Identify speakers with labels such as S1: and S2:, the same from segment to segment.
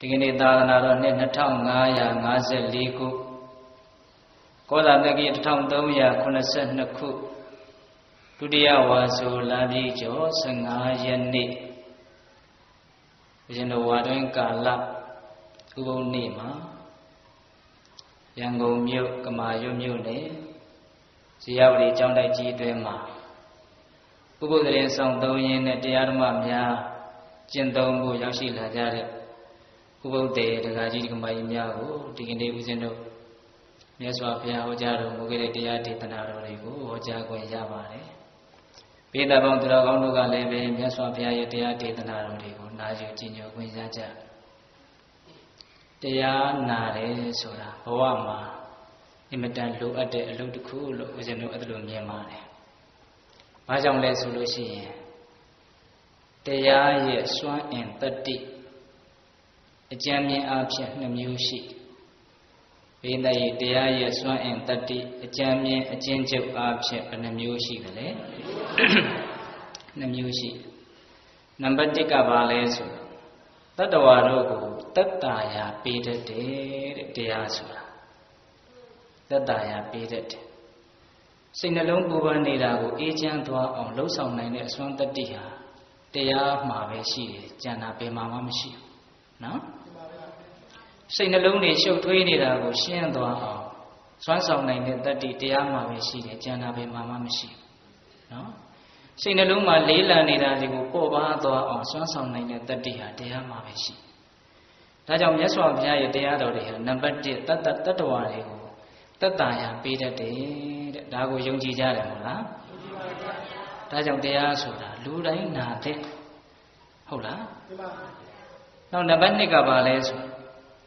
S1: ဒီကနေ့သာသနာတော်နှစ်2554ခုကောဇာတက္ကီ1382ခုဒုတိယဝါဆိုလာပြီးကျော်15ရက်နေ့ဘုရင်တော်ဝါတွင်ကာလဥပုံနေ့မှာရန်ကုန်မြို့ကမာရွတ်မြို့နယ်ဇေယဝတီကျောင်းတိုက်ကြီးအတွင်းမှာဥပုသ်တရင်ဆောင်သုံးရင်းနဲ့တရားဓမ္မများကျင့်သုံးဖို့ရောက်ရှိလာကြတဲ့ ဥပုသ်တေဒကာကြီးဒကာမကြီးများကိုဒီကနေ့ဦးဇင်းတို့မြတ်စွာဘုရားဟောကြားတော်မူခဲ့တဲ့တရားဒေသနာတော်တွေကိုဟောကြားခွင့်ရပါတယ်။ပိဿပေါင်းသူတော်ကောင်းတို့ကလည်းပဲမြတ်စွာဘုရားရဲ့တရားဒေသနာတော်တွေကိုနာယူကြည်ညိုခွင့်ရကြ။တရားနာတယ်ဆိုတာဘဝမှာအင်မတန်လိုအပ်တဲ့အလုပ်တစ်ခုလို့ဦးဇင်းတို့အဲ့လိုမြင်ပါတယ်။ဘာကြောင့်လဲဆိုလို့ရှိရင်တရားရဲ့စွမ်းအင်တတ္တိ အကျဉ်းမြင်အဖြစ်နှမျိုးရှိဘေးတည်းတရားရဲ့စွမ်းအင်တတ္တိအကျဉ်းမြင်အကျဉ်းချုပ်အဖြစ်ဘယ်နှမျိုးရှိသလဲနှမျိုးရှိနံပါတ်1ကဘာလဲဆိုတတ္တဝါတို့ကိုတတ္တာယာပေးတတ်တယ်တဲ့တရားဆိုတာတတ္တာယာပေးတတ်တယ်စိတ်နှလုံးပူပန်နေတာကိုအေးချမ်းသွားအောင်လှုပ်ဆောင်နိုင်တဲ့အစွမ်းတတ္တိဟာတရားမှာပဲရှိတယ်ကျန်တာဘယ်မှာမှမရှိဘူးနော် စိတ်နှလုံးတွေရှုပ်ထွေးနေတာကိုရှင်းသွားအောင်စွမ်းဆောင်နိုင်တဲ့တတ္တိတရားမှာပဲရှိတယ်ကျန်တာဘယ်မှာမှမရှိဘူးနော်စိတ်နှလုံးမှာလေးလံနေတာတွေကိုပေါ့ပါသွားအောင်စွမ်းဆောင်နိုင်တဲ့တတ္တိဟာတရားမှာပဲရှိဒါကြောင့်မြတ်စွာဘုရားရဲ့တရားတော်တွေဟာနံပါတ်1တတ္တတတ္တဝါတွေကိုတတ္တာယာပေးတတ်တယ်တဲ့ဒါကိုယုံကြည်ကြတယ်မဟုတ်လားဒါကြောင့်တရားဆိုတာလူတိုင်းနာတဲ့ဟုတ်လားနောက်နံပါတ်2ကဘာလဲဆို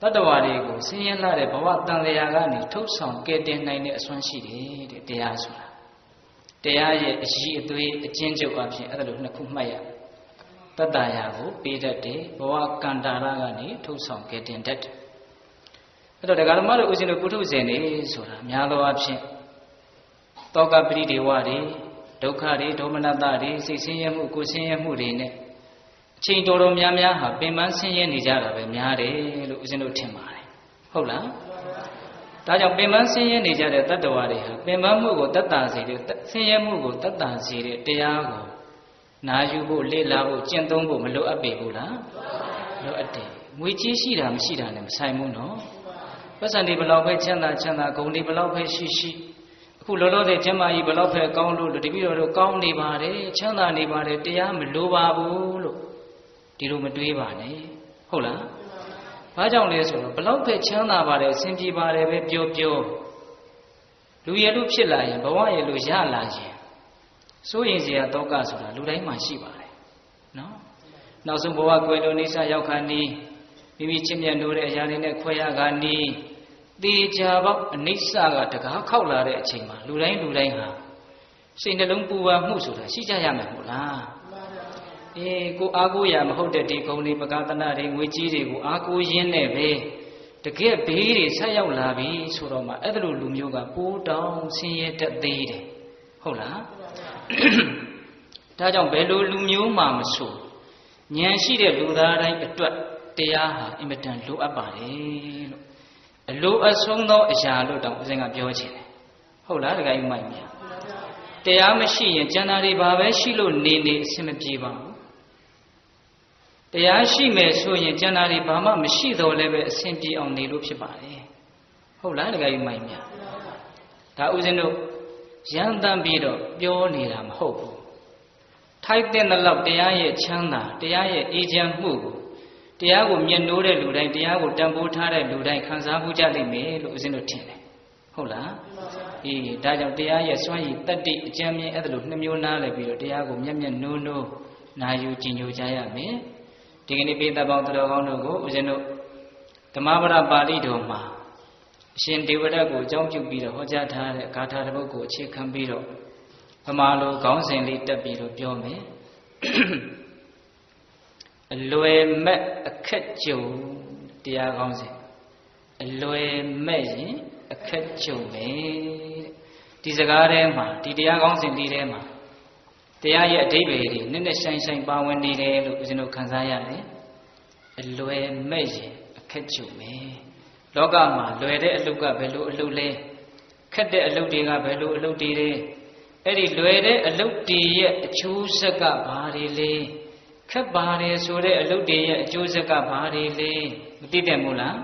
S1: တတ္တဝါတွေကိုဆင်းရဲလာတဲ့ဘဝတန်လျာကနေထုတ်ဆောင်ကယ်တင်နိုင်တဲ့အစွမ်းရှိတယ်တဲ့တရားဆိုတာတရားရဲ့အရှိအသွေးအချင်းချုပ်အဖြစ်အဲ့ဒါလိုနှစ်ခုမှတ်ရတတ္တရာကိုပေးတတ်တယ်ဘဝကန္တာရကနေထုတ်ဆောင်ကယ်တင်တတ်တယ်အဲ့တော့ဒကာဓမ္မတို့ဦးဇင်းတို့ပုထုဇဉ်တွေဆိုတာများသောအားဖြင့်တောကပရိဒေဝတွေဒုက္ခတွေဒေါမနတတွေစိတ်ဆင်းရဲမှုကိုယ်ဆင်းရဲမှုတွေနဲ့အ ချိန်တော်တော်များများဟာပင်ပန်းဆင်းရဲနေကြတာပဲများတယ်လို့ဦးဇင်းတို့ထင်ပါတယ်ဟုတ်လားဒါကြောင့်ပင်ပန်းဆင်းရဲနေကြတဲ့တတ္တဝါတွေဟာပင်ပန်းမှုကိုတတ်တာစေတဲ့ဆင်းရဲမှုကိုတတ်တာစေတဲ့တရားကိုနာယူဖို့လေ့လာဖို့ကျင့်သုံးဖို့မလိုအပ်ပေဘူးလားလိုအပ်တယ်ငွေကြီးရှိတာမရှိတာနဲ့မဆိုင်ဘူးနော်ပတ်စံဒီဘလောက်ပဲချမ်းသာချမ်းသာဂုဏ်ဒီဘလောက်ပဲရှိရှိအခုလောလောဆယ်ကျမကြီးဘလောက်ပဲကောင်းလို့တပည့်တော်တို့ကောင်းနေပါတယ်ချမ်းသာနေပါတယ်တရားမလိုပါဘူးလို့ ဒီလိုမတွေးပါနဲ့ဟုတ်လားဘာကြောင့်လဲဆိုတော့ဘလောက်ပဲချမ်းသာပါတယ်အဆင်ပြေပါတယ်ပဲပြောပြောလူရည်လူဖြစ်လာရင်ဘဝရည်လူရလာရင်စိုးရင်စရာတောကဆိုတာလူတိုင်းမှာရှိပါတယ်နော်နောက်ဆုံးဘဝကွယ်လွန်နေစရောက်ခါနီးမိမိချစ်မြတ်နိုးတဲ့အရာတွေနဲ့ခွဲရခါနီးတေချာပေါက်အနိစ္စကတကားခောက်လာတဲ့အချိန်မှာလူတိုင်းလူတိုင်းဟာစိတ်နှလုံးပူပန်မှုဆိုတာရှိကြရမှာမဟုတ်လား အေးကိုအားကိုးရမဟုတ်တဲ့ဒီဂုံတွေပကာသနာတွေငွေကြီးတွေကိုအားကိုးရင်းနဲ့ပဲတကယ်ဘေးတွေဆက်ရောက်လာပြီဆိုတော့မှအဲ့ဒါလိုလူမျိုးကပိုးတောင်ဆင်းရဲတတ်သေးတယ်ဟုတ်လားဒါကြောင့်ဘယ်လိုလူမျိုးမှမဆိုဉာဏ်ရှိတဲ့လူသားတိုင်းအတွက်တရားဟာအင်မတန်လိုအပ်ပါတယ်လို့အလိုအဆုံးသောအရာလို့တောင်ဦးဇင်းကပြောချင်တယ်ဟုတ်လားတခါကြီးမိုက်မြတရားမရှိရင်ကျန်တာတွေဘာပဲရှိလို့နေနေအဆင်မပြေပါဘူး တရားရှိမယ်ဆိုရင်ကျန်တာတွေဘာမှမရှိတော့လည်းပဲအဆင်ပြေအောင်နေလို့ဖြစ်ပါတယ်ဟုတ်လားတခါကြီးမိုက်မြဒါဦးဇင်းတို့ရန်တမ်းပြီးတော့ပြောနေတာမဟုတ်ဘူးထိုက်တဲ့လောက်တရားရဲ့ချမ်းသာတရားရဲ့အေးချမ်းမှုကိုတရားကိုမြင်နိုးတဲ့လူတိုင်းတရားကိုတန်ဖိုးထားတဲ့လူတိုင်းခံစားမှုကြလိမ့်မယ်လို့ဦးဇင်းတို့ထင်တယ်ဟုတ်လားအေးဒါကြောင့်တရားရဲ့စွမ်းရည်တတ္တိအကျမ်းမြင်အဲ့ဒါလိုနှမျိုးနားလည်ပြီးတော့တရားကိုမျက်မျက်နိုးနိုးနာယူကြည်ညိုကြရမယ် ဒီကနေ့ပိသပေါင်းတော်ကောင်းတို့ကိုဦးဇင်းတို့ဓမ္မပဒပါဠိတော်မှာအရှင်ဒေဝရတ်ကိုအကြောင်းပြုပြီးတော့ဟောကြားထားတဲ့ဂါထာတစ်ပုဒ်ကိုအခြေခံပြီးတော့ဗမာလိုခေါင်းစဉ်လေးတက်ပြီးတော့ပြောမယ်အလွယ်မဲ့အခက်ကြုံတရားကောင်းစဉ်အလွယ်မဲ့ရင်အခက်ကြုံမယ်ဒီစကားထဲမှာဒီတရားကောင်းစဉ်ဒီထဲမှာ တရားရဲ့အဓိပ္ပာယ်တွေနည်းနည်းဆိုင်ဆိုင်ပါဝင်နေတယ်လို့ဦးဇင်းတို့ခန်းစားရတယ်အလွယ်မဲ့ရင်အခက်ချုပ်မယ်လောကမှာလွယ်တဲ့အလုပ်ကဘယ်လိုအလုပ်လဲခက်တဲ့အလုပ်တွေကဘယ်လိုအလုပ်တွေလဲအဲ့ဒီလွယ်တဲ့အလုပ်တွေရဲ့အကျိုးဆက်ကဘာတွေလဲခက်ပါတယ်ဆိုတဲ့အလုပ်တွေရဲ့အကျိုးဆက်ကဘာတွေလဲမသိတဲ့မို့လား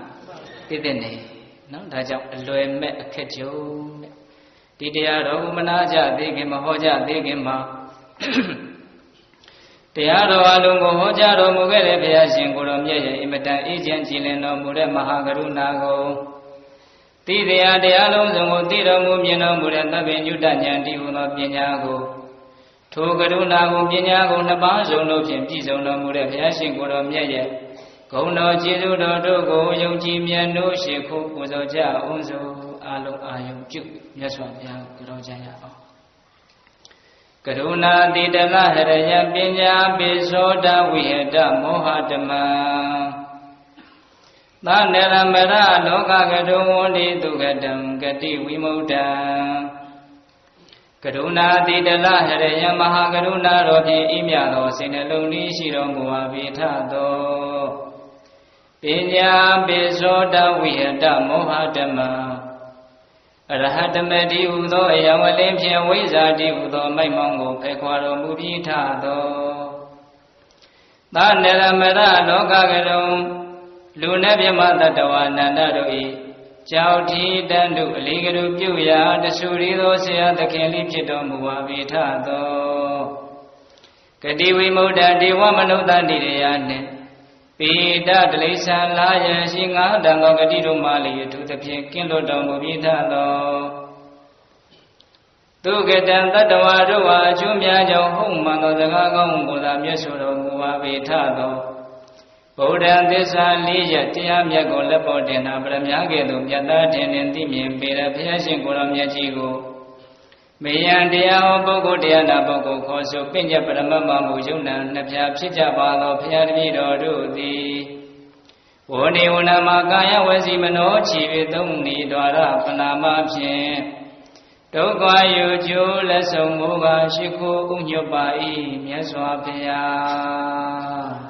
S1: သိတဲ့နေနော်ဒါကြောင့်အလွယ်မဲ့အခက်ကြုံတဲ့ဒီတရားတော်ကိုမနာကြသေးခင်မဟောကြသေးခင်မှာ တရားတော်အလုံးကိုဟောကြားတော်မူခဲ့တဲ့ဘုရားရှင်ကိုတော်မြတ်ရဲ့အင်မတန်အေးချမ်းကြည်လင်တော်မူတဲ့မဟာကရုဏာကိုသိတရားတရားလုံးစုံကိုသိတော်မူမြင်တော်မူတဲ့သဗ္ဗညုတဉာဏ်တည်ဟူသောပညာကိုထိုကရုဏာကိုပညာကိုနှစ်ပါးစုံတို့ဖြင့်ပြည့်စုံတော်မူတဲ့ဘုရားရှင်ကိုတော်မြတ်ရဲ့ဂုဏ်တော်ကျေးဇူးတော်တို့ကိုယုံကြည်မြတ်လို့ရှိခိုးပူဇော်ကြအောင်စို့အလုံးအာယုံပြုမြတ်စွာဘုရားကိုကြောကြရအောင် ကရုဏာတိတလဟရယပညာပိသောတဝိဟတမောဟတမံသနေရမရလောကကတုံဝန္တိတုကတံဂတိဝိမု ढ ံကရုဏာတိတလဟရယမဟာကရုဏာတော်ဖြင့်ဤမြသောစိတ်နှလုံးဤရှိတော်မူပါပေထသောပညာပိသောတဝိဟတမောဟတမံ အရဟတမတိဟုသောအယံဝလင်းဖြင့်ဝိဇာတိဟုသောမိုက်မောင်းကိုဖယ်ခွာတော်မူပြီးထသောသာနေရမရလောကကရုံလူနဲ့မြမတတဝနန္ဒတို့၏ကြောက်ထီတန်တို့အလေးကလူပြုရာတဆူရီသောဆရာသခင်လေးဖြစ်တော်မူပါပြီထသောဂတိဝိမု ढ ဒေဝမနုဿတိရယနှင့် ပေတတလိษံလာယံရှိငါတံသောဂတိတို့မှလည်းအထူးသဖြင့်ကင်းလွတ်တော်မူပြီးထသောသူကတံတတဝါတို့ဟာအကျိုးများကြောင့်ဟုတ်မှန်သောစကားကောင်းကိုသာမျက်ဆိုတော်မူပါပေထသောဗုဒ္ဓံသစ္စာလေးရတရားမြတ်ကိုလက်ပေါ်တင်တာပရမကဲ့သို့မြတ်သားထင်ထင်သိမြင်ပေရဘုရားရှင်ကိုယ်တော်မြတ်ကြီးကို မေယံတရားဟောပုဂ္ဂိုလ်တရားနာပုဂ္ဂိုလ်ခေါ်ဆိုပညပရမမမှုယုံနာနှစ်ဖြာဖြစ်ကြပါသောဘုရားတပည့်တော်တို့သည်ဝဏိဝနမကာယဝစီမနောချီပေသုံးနေတော်ရပနာမဖြင့်ဒုက္ခယူကျိုးလက်ဆုံးမူကားရှိခိုးဥညွတ်ပါ၏မြတ်စွာဘုရား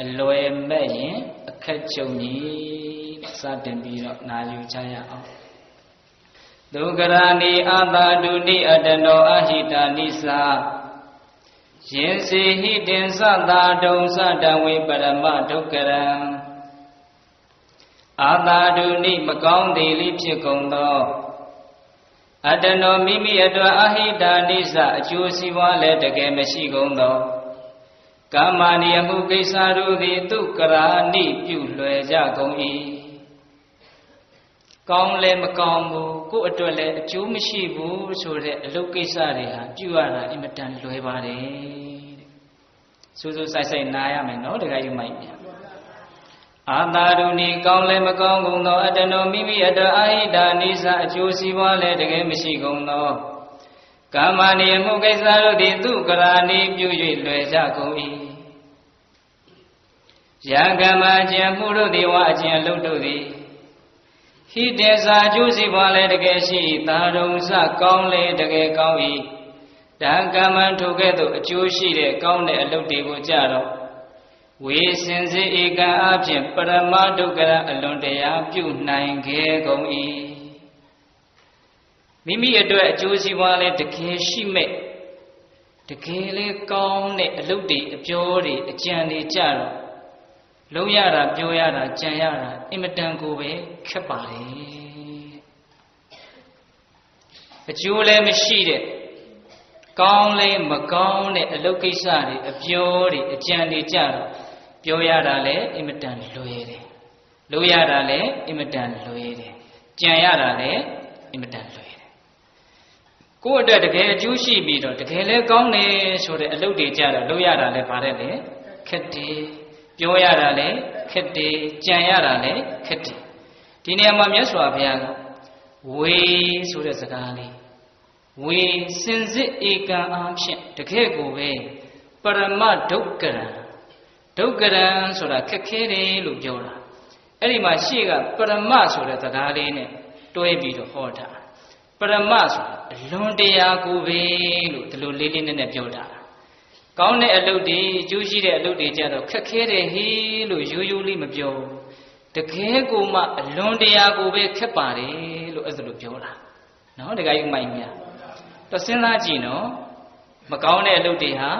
S1: အလွယ်မဲ့ရင်အ ခက်ကြုံကြီးစတင်ပြီးတော့နာယူကြရအောင်ဒုက္ခရာနိအာတာဒုနိအတနောအဟိတာနိသာယင်စီဟိတင်သတာဒုံသတံဝေပရမဒုက္ခရံအာတာဒုနိမကောင်းသေးလိဖြစ်ကုန်သောအတနောမိမိအတွက်အဟိတာနိသအကျိုးစီးပွားလည်းတကယ်မရှိကုန်သော ကာမဏိယမှုကိစ္စတို့သည်သူကရာနိပြုလွယ်ကြကုန်၏ကောင်းလည်းမကောင်းဘူးကို့အတွက်လည်းအကျိုးမရှိဘူးဆိုတဲ့အလုပ်ကိစ္စတွေဟာပြုရတာအင်မတန်လွယ်ပါတယ်တဲ့စူးစူးဆိုင်ဆိုင်နားရမယ်နော်တခါယူမိုက်ပြန်အာသာရုဏီကောင်းလည်းမကောင်းကုန်သောအတ္တနောမိမိအတ္တအာဟိတာနိစ္စအကျိုးစီးပွားလည်းတကယ်မရှိကုန်သော ကာမဏိယမှုကိစ္စတို့သည်သူကရာဏီပြု၍လွယ်ကြကုန်၏ယံကမ္မအကျင့်မှုတို့သည်ဝါအကျင့်အလုပ်တို့သည်ဟိတေစာအကျိုးစီးပွားလည်းတကယ်ရှိသာရုံစကောင်းလည်းတကယ်ကောင်း၏တံကမ္မထိုကဲ့သို့အကျိုးရှိတဲ့ကောင်းတဲ့အလုပ်တွေကိုကြတော့ဝေစင်စေဧကံအဖြစ်ပရမဒုက္ခရအလွန်တရာပြုနိုင်ခဲ့ကုန်၏ မိမိအတွက်အကျိုးစီးပွားလည်းတကယ်ရှိမဲ့တကယ်လေကောင်းတဲ့အလုပ်တွေအပြောတွေအကြံတွေကြတော့လုံးရတာပြောရတာကြံရတာအင်မတန်ကိုပဲခက်ပါတယ်အကျိုးလည်းမရှိတဲ့ကောင်းလည်းမကောင်းတဲ့အလုပ်ကိစ္စတွေအပြောတွေအကြံတွေကြတော့ပြောရတာလည်းအင်မတန်လွယ်တယ်လို့ရတာလည်းအင်မတန်လွယ်တယ်ကြံရတာလည်းအင်မတန်လွယ်တယ် ကိုယ့်အတွက်တကယ်အကျိုးရှိပြီးတော့တကယ်လည်းကောင်းတယ်ဆိုတဲ့အလုပ်တွေကြတော့လို့ရတာလည်းဗါတဲ့လေခက်တယ်ပြောရတာလည်းခက်တယ်ကြံရတာလည်းခက်တယ်ဒီနေရာမှာမြတ်စွာဘုရားကဝေဆိုတဲ့စကားလေးဝေစင်စစ်ဧကံအားဖြင့်တကယ်ကိုပဲပရမဒုက္ကရံဒုက္ကရံဆိုတာခက်ခဲတယ်လို့ပြောတာအဲ့ဒီမှာရှေ့ကပရမဆိုတဲ့စကားလေးနဲ့တွဲပြီးတော့ဟောတာ ပပရမဆိုတာအလွန်တရာကိုပဲလို့ဒီလိုလေးလေးနက်နက်ပြောတာကောင်းတဲ့အလုပ်တွေအကျိုးရှိတဲ့အလုပ်တွေကြတော့ခက်ခဲတယ်ဟေးလို့ရိုးရိုးလေးမပြောတကယ်ကိုမှအလွန်တရာကိုပဲခက်ပါတယ်လို့အဲ့ဒါလိုပြောတာနော်တကယ်ကြီးမိုက်များတော့စဉ်းစားကြည့်နော်မကောင်းတဲ့အလုပ်တွေဟာ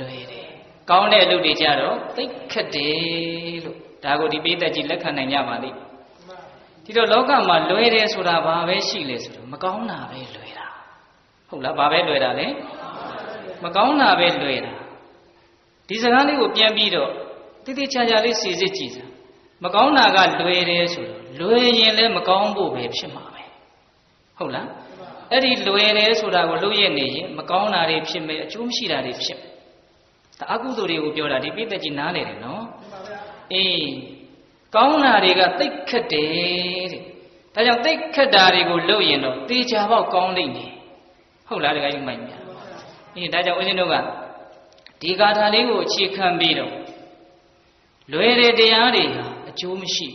S1: လွယ်တယ်ကောင်းတဲ့အလုပ်တွေကြတော့သိခက်တယ်လို့ဒါကိုဒီပိသက်ကြီးလက်ခံနိုင်ကြပါလိမ့် ဒီတော့လောကမှာလွယ်တယ်ဆိုတာဘာပဲရှိလဲဆိုတော့မကောင်းတာပဲလွယ်တာဟုတ်လားဘာပဲလွယ်တာလဲမကောင်းတာပဲလွယ်တာဒီစကားလေးကိုပြန်ပြီးတော့တိတိကျကျလေးစီစစ်ကြည့်စမ်းမကောင်းတာကလွယ်တယ်ဆိုတော့လွယ်ရင်လည်းမကောင်းဖို့ပဲဖြစ်မှာပဲဟုတ်လားအဲ့ဒီလွယ်တယ်ဆိုတာကိုလုပ်ရနေရင်မကောင်းတာတွေဖြစ်မယ်အကျိုးမရှိတာတွေဖြစ်မယ်ဒါအကုသိုလ်တွေကိုပြောတာဒီပိသက်ကြီးနားလေတယ်နော်အေး ကောင်းတာတွေကသိတ်ခက်တယ်တဲ့ဒါကြောင့်သိတ်ခက်တာတွေကိုလုပ်ရင်တော့တေချာပေါက်ကောင်းလိမ့်မယ်ဟုတ်လားတကယ်ကြီးမိုက်များအေးဒါကြောင့်ဦးဇင်းတို့ကဒီဂါထာလေးကိုအခြေခံပြီးတော့လွယ်တဲ့တရားတွေဟာအကျိုးမရှိ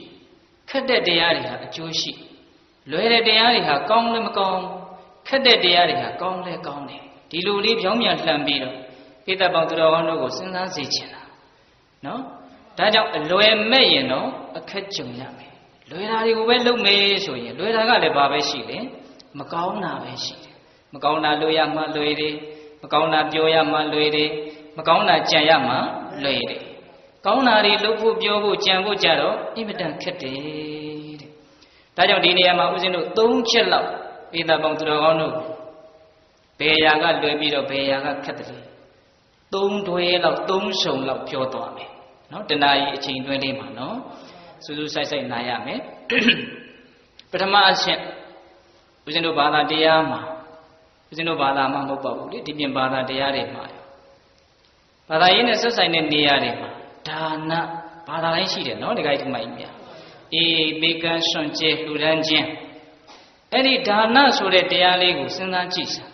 S1: ခက်တဲ့တရားတွေဟာအကျိုးရှိလွယ်တဲ့တရားတွေဟာကောင်းလည်းမကောင်းခက်တဲ့တရားတွေဟာကောင်းလည်းကောင်းတယ်ဒီလိုလေးပြောင်းပြန်လှန်ပြီးတော့ပိဿပေါင်းသူတော်ကောင်းတို့ကိုစဉ်းစားစေချင်တာနော်ဒါကြောင့်အလွယ်မဲ့ရင်တော့ အခက်ကြုံရမယ်လွယ်တာတွေကိုပဲလုပ်မယ်ဆိုရင်လွယ်တာကလည်းဘာပဲရှိလဲမကောင်းတာပဲရှိတယ်မကောင်းတာလွယ်ရမှလွယ်တယ်မကောင်းတာပြောရမှလွယ်တယ်မကောင်းတာကြံရမှလွယ်တယ်ကောင်းတာတွေလုပ်ဖို့ပြောဖို့ကြံဖို့ကြတော့အင်မတန်ခက်တယ်တဲ့ဒါကြောင့်ဒီနေရာမှာဦးဇင်းတို့၃ချက်လောက်ပိဿပေါင်းသူတော်ကောင်းတို့ဘယ်ရာကလွယ်ပြီးတော့ဘယ်ရာကခက်တယ်သုံးတွဲလောက်သုံးဆုံလောက်ပြောသွားမယ်နော်တဏှာကြီးအချိန်တွင်းလေးမှာနော် စူးစူးဆိုင်ဆိုင်နားရမယ်ပထမအချက်ဦးဇင်းတို့ဘာသာတရားမှာဦးဇင်းတို့ဘာသာမှာမဟုတ်ပါဘူးလေဒီပြင်ဘာသာတရားတွေမှာဘာသာရေးနဲ့ဆက်ဆိုင်တဲ့နေရာတွေမှာဒါနဘာသာတိုင်းရှိတယ်နော်ဒီကိစ္စမှကြီးများအေးဘေကံစွန့်ကျဲလူဒန်းခြင်းအဲ့ဒီဒါနဆိုတဲ့တရားလေးကိုစဉ်းစားကြည့်စမ်း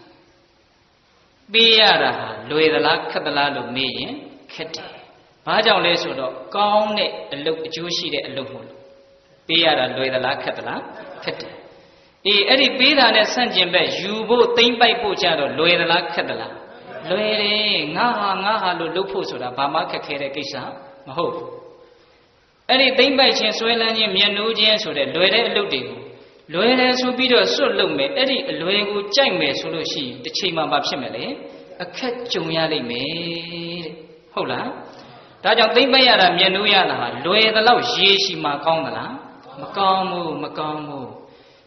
S1: ပေးရတာဟာလွယ်သလားခက်သလားလို့မေးရင်ခက်တယ်။ ဘာကြောင့်လဲဆိုတော့ကောင်းတဲ့အလုပ်အကျိုးရှိတဲ့အလုပ်မို့လို့ပေးရတာလွယ်သလားခက်သလားခက်တယ်။အေးအဲ့ဒီပေးတာနဲ့ဆန့်ကျင်ဘက်ယူဖို့သိမ့်ပိုက်ဖို့ကြတော့လွယ်သလားခက်သလားလွယ်တယ်ငါဟာငါဟာလို့လုပ်ဖို့ဆိုတာဘာမှခက်ခဲတဲ့ကိစ္စမဟုတ်ဘူး။အဲ့ဒီသိမ့်ပိုက်ခြင်းဆွဲလန်းခြင်းမျက်နှိုးခြင်းဆိုတဲ့လွယ်တဲ့အလုပ်တွေကိုလွယ်တယ်ဆိုပြီးတော့စွတ်လုံမယ်အဲ့ဒီအလွယ်ကိုကြိုက်မယ်ဆိုလို့ရှိရင်တစ်ချိန်မှမဖြစ်မယ်လေအခက်ကြုံရလိမ့်မယ်တဲ့ဟုတ်လား ဒါကြောင့်သိမ့်ပတ်ရတာမျက်နှိုးရတာဟာလွယ်သလောက်ရေရှိမှကောင်းသလားမကောင်းဘူးမကောင်းဘူး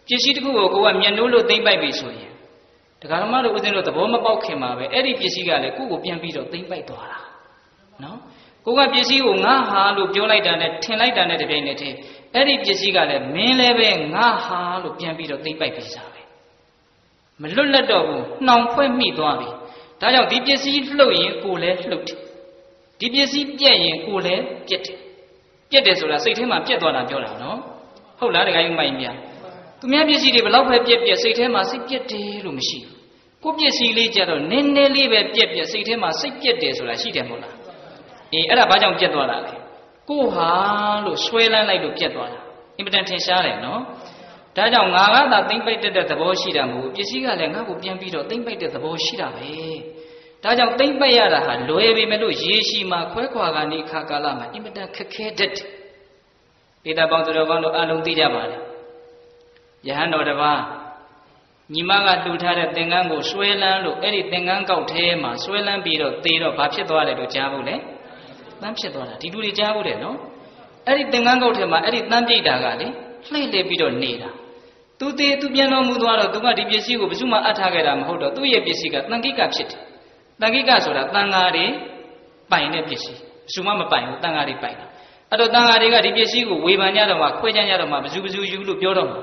S1: ပစ္စည်းတစ်ခုကိုကိုကမျက်နှိုးလို့သိမ့်ပိုက်ပြီဆိုရင်ဒကာဓမ္မတို့ဦးဇင်းတို့သဘောမပေါက်ခင်မှာပဲအဲ့ဒီပစ္စည်းကလည်းကိုယ့်ကိုပြန်ပြီးတော့သိမ့်ပိုက်သွားတာနော်ကိုကပစ္စည်းကိုငါဟာလို့ပြောလိုက်တာနဲ့ထင်လိုက်တာနဲ့တပြိုင်နက်တည်းအဲ့ဒီပစ္စည်းကလည်းမင်းလည်းပဲငါဟာလို့ပြန်ပြီးတော့သိမ့်ပိုက်ပြီးစားပဲမလွတ်လပ်တော့ဘူးနှောင်ဖွဲ့မိသွားပြီဒါကြောင့်ဒီပစ္စည်းလှုပ်ရင်ကိုလည်းလှုပ်တယ် ဒီပစ္စည်းပြက်ရင်ကိုလည်းပြက်တယ်ပြက်တယ်ဆိုတာစိတ်ထဲမှာပြက်သွားတာပြောတာနော်ဟုတ်လားတခါကြီးမိုက်မြသူများပစ္စည်းတွေဘလောက်ပဲပြက်ပြက်စိတ်ထဲမှာစိတ်ပြက်တယ်လို့မရှိဘူးကိုပစ္စည်းလေးကြတော့နည်းနည်းလေးပဲပြက်ပြက်စိတ်ထဲမှာစိတ်ပြက်တယ်ဆိုတာရှိတယ်မဟုတ်လားအေးအဲ့ဒါဘာကြောင့်ပြက်သွားတာလဲကိုဟာလို့ဆွဲလန်းလိုက်လို့ပြက်သွားတာအင်မတန်ထင်ရှားတယ်နော်ဒါကြောင့်ငါကသာသိမ့်ပိုက်တဲ့သဘောရှိတာမဟုတ်ဘူးပစ္စည်းကလည်းငါ့ကိုပြန်ပြီးတော့သိမ့်ပိုက်တဲ့သဘောရှိတာပဲ ဒါကြောင့်သိမ့်ပိုက်ရတာဟာလွယ်ပေမဲ့လို့ရေရှိမှခွဲခွာကနေခါကာလမှာအင်မတန်ခက်ခဲတတ်တယ်ဒေတာပေါင်းသူတော်ကောင်းတို့အလုံးသိကြပါလေယဟန်တော်တစ်ပါးညီမကလှူထားတဲ့သင်္ကန်းကိုဆွဲလန်းလို့အဲ့ဒီသင်္ကန်းကောက်ထဲမှာဆွဲလန်းပြီးတော့သေတော့ဘာဖြစ်သွားလဲလို့ကြားဖို့လေတန်းဖြစ်သွားတာဒီလူတွေကြားဖို့တယ်နော်အဲ့ဒီသင်္ကန်းကောက်ထဲမှာအဲ့ဒီတန်းပြိတာကလေလှိမ့်လေပြီးတော့နေတာသူသေးသူပြန်တော်မူသွားတော့သူကဒီပစ္စည်းကိုဘယ်သူမှအပ်ထားခဲ့တာမဟုတ်တော့သူ့ရဲ့ပစ္စည်းကတန်ခိကဖြစ်တယ် တန်ခိကဆိုတာတန်ဃာတွေပိုင်တဲ့ပစ္စည်းဘယ်သူမှမပိုင်ဘူးတန်ဃာတွေပိုင်တာအဲ့တော့တန်ဃာတွေကဒီပစ္စည်းကိုဝေဖန်ကြတော့မှခွဲကြကြတော့မှဘယ်သူဘယ်သူယူလို့ပြောတော့မှ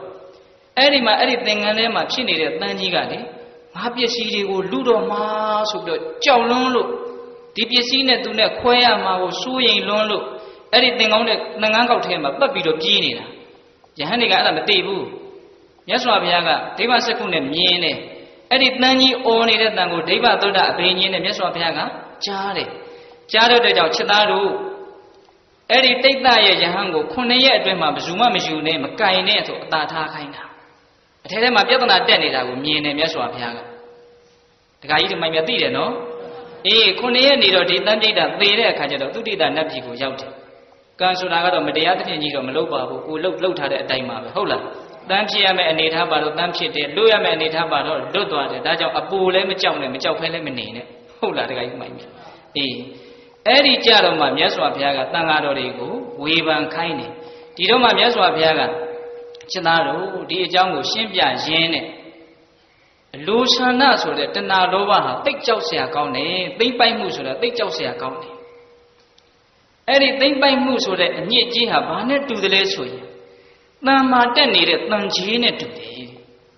S1: အဲ့ဒီမှာအဲ့ဒီသင်္ကန်းထဲမှာဖြစ်နေတဲ့တန်ကြီးကလေငါပစ္စည်းတွေကိုလူတော့မှာဆိုပြီးတော့ကြောက်လွန်းလို့ဒီပစ္စည်းနဲ့သူနဲ့ခွဲရမှာကိုစိုးရိမ်လွန်းလို့အဲ့ဒီသင်္ကောင်းတဲ့သင်္ကန်းကောက်ထဲမှာပတ်ပြီးတော့ပြေးနေတာယဟန်တွေကအဲ့ဒါမသိဘူးမြတ်စွာဘုရားကဒိဗ္ဗစက္ခုနဲ့မြင်တယ် အဲ့ဒီတန်ကြီးအော်နေတဲ့တန်ကိုဒိဗ္ဗသုဒ္ဓအဘိညာဉ်နဲ့မြတ်စွာဘုရားကကြားတယ်ကြားတဲ့အတွက်ကြောင့်ချက်သားတို့အဲ့ဒီတိတ်တရဲ့ယဟန်ကိုခုနှစ်ရက်အတွင်းမှာဘယ်သူမှမယူနဲ့မကင်နဲ့ဆိုအသာထားခိုင်းတာအထဲထဲမှာပြဿနာတက်နေတာကိုမြင်တယ်မြတ်စွာဘုရားကဒကာကြီးဒီမိုင်မြသိတယ်နော်အေးခုနှစ်ရက်နေတော့ဒီတန်ပြိတ္တာသေတဲ့အခါကျတော့သုတိတနတ်ပြည်ကိုရောက်တယ်ကံဆိုတာကတော့မတရားသဖြင့်ကြီးတော့မလုပ်ပါဘူးကိုလှုပ်လှုပ်ထားတဲ့အတိုင်းပါပဲဟုတ်လား တန်းဖြစ်ရမယ့်အနေထားပါတော့တန်းဖြစ်တယ်လွတ်ရမယ့်အနေထားပါတော့လွတ်သွားတယ်ဒါကြောင့်အပူလည်းမကြောက်နဲ့မကြောက်ဖဲလည်းမနေနဲ့ဟုတ်လားတခါကြီးမိုင်းမြအေးအဲ့ဒီကြတော့မှမြတ်စွာဘုရားကတန်ဃာတော်တွေကိုဝေဖန်ခိုင်းတယ်ဒီတော့မှမြတ်စွာဘုရားကရှင်သားတို့ဒီအကြောင်းကိုရှင်းပြရင်းနဲ့လူဆန္ဒဆိုတဲ့တဏှာလောဘဟာတိတ်ကြောက်เสียကောင်းတယ်သိမ့်ပိုက်မှုဆိုတာတိတ်ကြောက်เสียကောင်းတယ်အဲ့ဒီသိမ့်ပိုက်မှုဆိုတဲ့အညစ်အကြေးဟာဘာနဲ့တူတယ်လဲဆိုရင် တန်မာတက်နေတဲ့တန်ကြီးနဲ့တူတယ်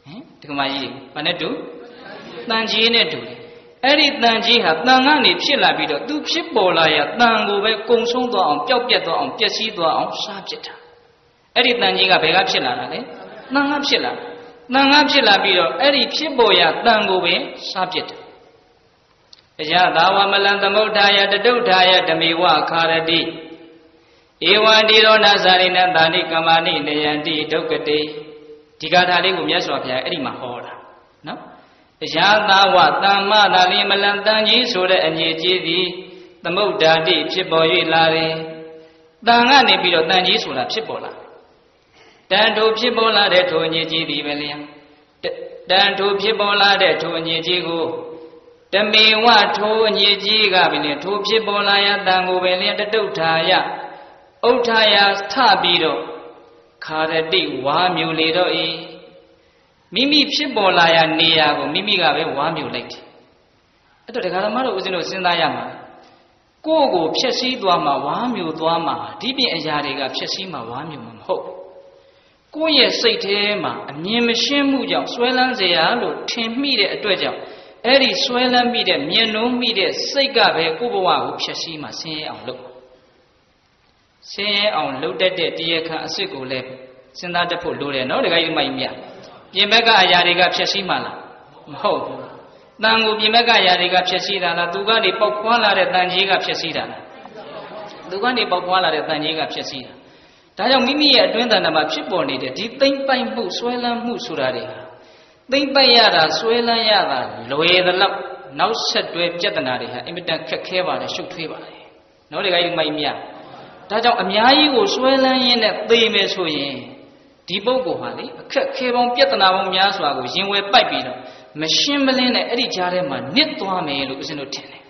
S1: ဟင်ဒီကမကြီးဘာနဲ့တူတန်ကြီးနဲ့တူတယ်အဲ့ဒီတန်ကြီးဟာတန်ကနေဖြစ်လာပြီးတော့သူဖြစ်ပေါ်လာရတန်ကိုပဲကုံဆုံးသွားအောင်ပျောက်ပြက်သွားအောင်ပျက်စီးသွားအောင်စားပြစ်တာအဲ့ဒီတန်ကြီးကဘယ်ကဖြစ်လာတာလဲတန်ကဖြစ်လာတန်ကဖြစ်လာပြီးတော့အဲ့ဒီဖြစ်ပေါ်ရတန်ကိုပဲစားပြစ်တယ်ယသာဝမလံသမုဋ္ဌာယတတုဋ္ဌာယဓမေဝခာရတိ ဧဝံဒီရောနာဇာရိနတာနိကမ္မာနိနယန္တိဒုက္ကတိဒီဂါထာလေးကိုမြတ်စွာဘုရားအဲ့ဒီမှာဟောတာနော်ယသာဝတမ္မသာလိမလံတန်ကြီးဆိုတဲ့အငြိကြီးသည်သမုဋ္ဌာတိဖြစ်ပေါ်၍လာတယ်တန်ကနေပြီးတော့တန်ကြီးဆိုတာဖြစ်ပေါ်လာတန်ထိုဖြစ်ပေါ်လာတဲ့ထိုအငြိကြီးသည်ပဲလျာတန်ထိုဖြစ်ပေါ်လာတဲ့ထိုအငြိကြီးကိုတမေဝထိုအညစ်ကြီးကပင်လေထိုဖြစ်ပေါ်လာရတန်ကိုပင်လေတတုထာယ ဥထာယထပြီးတော့ခါရတိဝါမျိုးလေတော့ဤမိမိဖြစ်ပေါ်လာရနေရာကိုမိမိကပဲဝါမျိုးလိုက်တယ်အဲ့တော့ဒကာဓမ္မတို့ဦးဇင်းတို့စဉ်းစားရမှာကိုယ့်ကိုဖြည့်ဆည်းသွားမှာဝါမျိုးသွားမှာဒီပြင်အရာတွေကဖြည့်ဆည်းမှာဝါမျိုးမှာမဟုတ်ကိုယ့်ရဲ့စိတ်ထဲမှာအမြင်မရှင်းမှုကြောင့်ဆွဲလန်းเสียရလို့ထင်မိတဲ့အတွက်ကြောင့်အဲ့ဒီဆွဲလန်းမိတဲ့မြင်နှုံးမိတဲ့စိတ်ကပဲကိုယ့်ဘဝကိုဖြည့်ဆည်းမှဆင်းရဲအောင်လုပ် ဆင်းရဲအောင်လုပ်တတ်တဲ့တရားခံအစ်စ်ကိုလည်းစဉ်းစားတတ်ဖို့လိုတယ်နော်ဒကာကြီးမိုက်မြပြင်ဘက်ကအရာတွေကဖြည့်ဆည်းမှလားမဟုတ်ဘူးတန်ကိုပြင်ဘက်ကအရာတွေကဖြည့်ဆည်းတာလားသူကနေပေါက်ခွာလာတဲ့တန်ကြီးကဖြည့်ဆည်းတာလားသူကနေပေါက်ခွာလာတဲ့တန်ကြီးကဖြည့်ဆည်းတာဒါကြောင့်မိမိရဲ့အတွင်းတဏ္ဍာမှာဖြစ်ပေါ်နေတဲ့ဒီသိမ့်ပိုက်မှုဆွဲလန်းမှုဆိုတာတွေဟာသိမ့်ပိုက်ရတာဆွဲလန်းရတာလွယ်သလောက်နောက်ဆက်တွဲပြဿနာတွေဟာအင်မတန်ခက်ခဲပါတယ်ရှုပ်ထွေးပါတယ်နော်ဒီကိမိုက်မြ ဒါကြောင့်အများကြီးကိုဆွဲလန်းရင်းနဲ့သေမယ်ဆိုရင်ဒီပုဂ္ဂိုလ်ဟာလေအခက်ခဲပေါင်းပြဿနာပေါင်းများစွာကိုရင်ဝယ်ပိုက်ပြီးတော့မရှင်းမလင်းနဲ့အဲ့ဒီကြားထဲမှာနစ်သွားမယ်လို့ဦးဇင်းတို့ထင်တယ်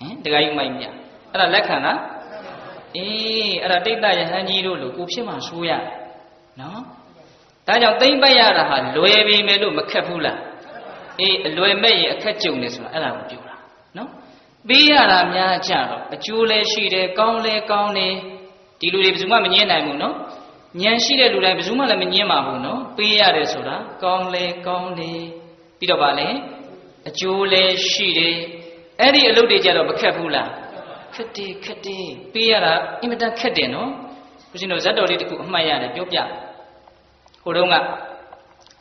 S1: ဟင်ဒီကိမိုက်မြအဲ့ဒါလက်ခံလားအေးအဲ့ဒါတိတ်တယဟန်ကြီးတို့လို့ကိုဖြစ်မှဆိုးရတယ်နော်ဒါကြောင့်သိမ့်ပတ်ရတာဟာလွယ်ပြီမယ်လို့မခက်ဘူးလားအေးအလွယ်မဲ့ရင်အခက်ကြုံနေဆိုတာအဲ့ဒါကိုပြောတာနော်ပေးရတာများကြတော့အကျိုးလည်းရှိတယ်ကောင်းလည်းကောင်းတယ် ဒီလူတွေဘယ်သူမှမငြင်းနိုင်ဘူးနော်ဉာဏ်ရှိတဲ့လူတိုင်းဘယ်သူမှလည်းမငြင်းပါဘူးနော်ပေးရတယ်ဆိုတာကောင်းလည်းကောင်းတယ်ပြီးတော့ဗာလဲအကျိုးလည်းရှိတယ်အဲ့ဒီအလုပ်တွေကြတော့မခက်ဘူးလားခက်တယ်ခက်တယ်ပေးရတာအင်မတန်ခက်တယ်နော်ဦးဇင်းတို့ဇတ်တော်လေးတခုအမှတ်ရတယ်ပြောပြဟိုတုန်းက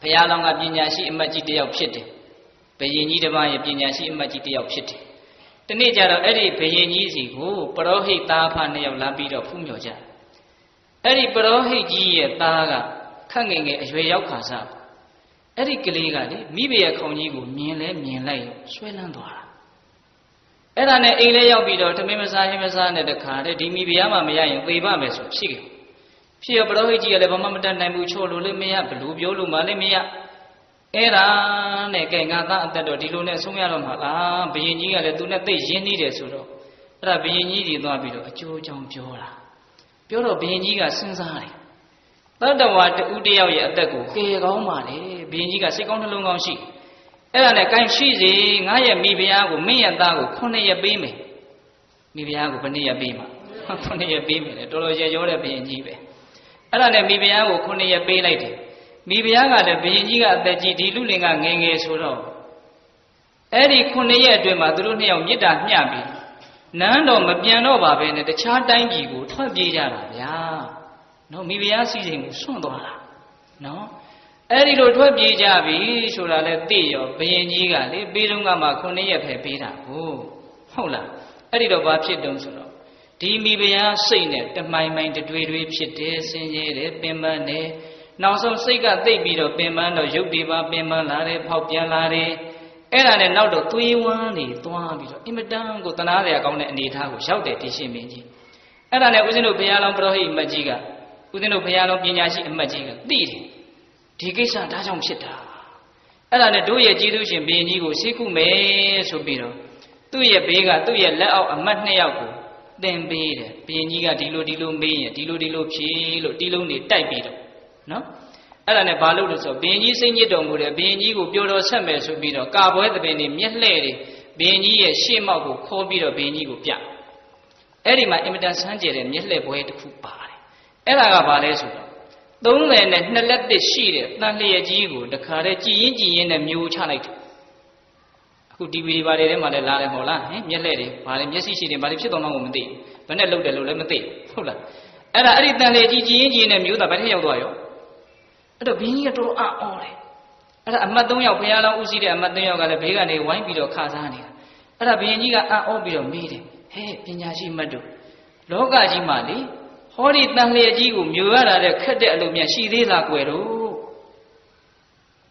S1: ဘုရားလောင်းကပညာရှိအမတ်ကြီးတယောက်ဖြစ်တယ်ဘယင်ကြီးတစ်ပါးရဲ့ပညာရှိအမတ်ကြီးတယောက်ဖြစ်တယ် တနေ့ကျတော့အဲ့ဒီဘယင်ကြီးစီကိုပရောဟိတ်သားဖနှစ်ယောက်လာပြီးတော့ဖူးမြော်ကြအဲ့ဒီပရောဟိတ်ကြီးရဲ့သားကခန့်ငယ်ငယ်အရွယ်ရောက်ခါစားအဲ့ဒီကလေးကလေမိဘရဲ့ခုံကြီးကိုမြင်လဲမြင်လိုက်ဆွဲလန်းသွားတာအဲ့ဒါနဲ့အိမ်လေးရောက်ပြီးတော့ထမင်းမစားရင်မစားနဲ့တခါတည်းဒီမိဖုရားမှမရရင်သေပါမယ်ဆိုဖြစ်ခဲ့ဖြစ်ရပရောဟိတ်ကြီးကလည်းဘာမှမတတ်နိုင်ဘူးချို့လို့လည်းမရဘလူပြောလို့မှလည်းမရ အဲ့ဒါနဲ့ကဲငါသားအသက်တော့ဒီလိုနဲ့ဆုံးရတော့မှာလားဘယင်ကြီးကလည်းသူနဲ့သိရင်းနှီးတယ်ဆိုတော့အဲ့ဒါဘယင်ကြီးကြီးသွားပြီးတော့အကျိုးကြောင့်ပြောတာပြောတော့ဘယင်ကြီးကစဉ်းစားတယ်တတ္တဝါတူတယောက်ရဲ့အသက်ကိုကယ်ကောင်းပါလေဘယင်ကြီးကစိတ်ကောင်းနှလုံးကောင်းရှိအဲ့ဒါနဲ့ကိုင်းရှိစေငါရဲ့မိဖုရားကိုမင်းရဲ့သားကို9ရက်ပေးမယ်မိဖုရားကိုဘယ်နှစ်ရက်ပေးမှာ9ရက်ပေးမယ်လေတော်တော်ရရောတဲ့ဘယင်ကြီးပဲအဲ့ဒါနဲ့မိဖုရားကို9ရက်ပေးလိုက်တယ် မိဖုရားကလည်းဘယင်ကြီးကအသက်ကြီးဒီလူလင်ကငယ်ငယ်ဆိုတော့အဲ့ဒီ9ရက်အတွင်းမှာသူတို့နှစ်ယောက်မေတ္တာမျှပြီးနန်းတော်မပြန်တော့ပါပဲနဲ့တခြားတိုင်းပြည်ကိုထွက်ပြေးကြတာဗျာနော်မိဖုရားစီစဉ်ကိုဆွန့်သွားတာနော်အဲ့ဒီလိုထွက်ပြေးကြပြီဆိုတာလဲသိရောဘယင်ကြီးကလေပြီးတော့ကမှ9ရက်ပဲပေးတာကိုဟုတ်လားအဲ့ဒီတော့ဘာဖြစ်တုံးဆိုတော့ဒီမိဖုရားစိတ်နဲ့တမိုင်မိုင်တွေတွေဖြစ်တယ်ဆင်းရဲတယ်ပင်ပန်းတယ် နောက်ဆုံးစိတ်ကသိပ်ပြီးတော့ပင်ပန်းတော့ရုပ်တွေပါပင်ပန်းလာတယ်ဖောက်ပြန်လာတယ်အဲ့ဒါနဲ့နောက်တော့သွေးဝမ်းတွေသွားပြီးတော့အင်မတန်ကိုတနာစရာကောင်းတဲ့အနေအထားကိုရောက်တယ်တိရှင်မင်းကြီးအဲ့ဒါနဲ့ဦးဇင်းတို့ဘုရားလောင်းပရောဟိတ်အမတ်ကြီးကဦးဇင်းတို့ဘုရားလောင်းပညာရှိအမတ်ကြီးကသိတယ်ဒီကိစ္စဒါကြောင့်ဖြစ်တာအဲ့ဒါနဲ့တို့ရဲ့ကျေးဇူးရှင်ဘုရင်ကြီးကိုစိတ်ကုမယ်ဆိုပြီးတော့သူ့ရဲ့ဘေးကသူ့ရဲ့လက်အောက်အမတ်နှစ်ယောက်ကိုသင်ပေးတယ်ဘုရင်ကြီးကဒီလိုဒီလိုမေးရင်ဒီလိုဒီလိုဖြေလို့တီလုံးတွေတိုက်ပြီးတော့ နော်အဲ့ဒါနဲ့ဘာလို့လို့ဆိုဘုရင်ကြီးစိတ်ညစ်တော်မူတယ်ဘုရင်ကြီးကိုပြောတော်ဆက်မယ်ဆိုပြီးတော့ကာပွဲသဘင်တွေမျက်လှဲ့တွေဘုရင်ကြီးရဲ့ရှေ့မောက်ကိုခေါ်ပြီးတော့ဘုရင်ကြီးကိုပြအဲ့ဒီမှာအင်မတန်ဆန်းကျယ်တဲ့မျက်လှဲ့ပွဲတစ်ခုပါတယ်အဲ့ဒါကဘာလဲဆိုတော့30နဲ့နှစ်လက်တစ်ရှိတဲ့တန်လျက်ကြီးကိုတခါတည်းကြည်ရင်ကြည်ရင်နဲ့မျိုးချလိုက်တယ်အခု TV တွေပါတယ်ထဲမှာလည်းလာတယ်ဟောလားဟင်မျက်လှဲ့တွေဘာလဲမျက်စိရှိတယ်ဘာလဲဖြစ်သွားမှကိုမသိဘူးဘယ်နဲ့လှုပ်တယ်လို့လည်းမသိဘူးဟုတ်လားအဲ့ဒါအဲ့ဒီတန်လျက်ကြီးကြည်ရင်ကြည်ရင်နဲ့မျိုးတာဘယ်ထက်ရောက်သွားရော အဲ့တော့ဘင်းကြီးကတော်တော်အော်တယ်အဲ့ဒါအမတ်၃ယောက်ဘုရားလောင်းဥရှိတဲ့အမတ်၃ယောက်ကလည်းဘေးကနေဝိုင်းပြီးတော့ခါစားနေတာအဲ့ဒါဘင်းကြီးကအံ့ဩပြီးတော့မေးတယ်ဟဲ့ပညာရှိမတ်တို့လောကကြီးမှာလေဟောဒီတန်လျက်ကြီးကိုမြိုရတာတဲ့ခက်တဲ့အလိုများရှိသေးလားကွယ်တော့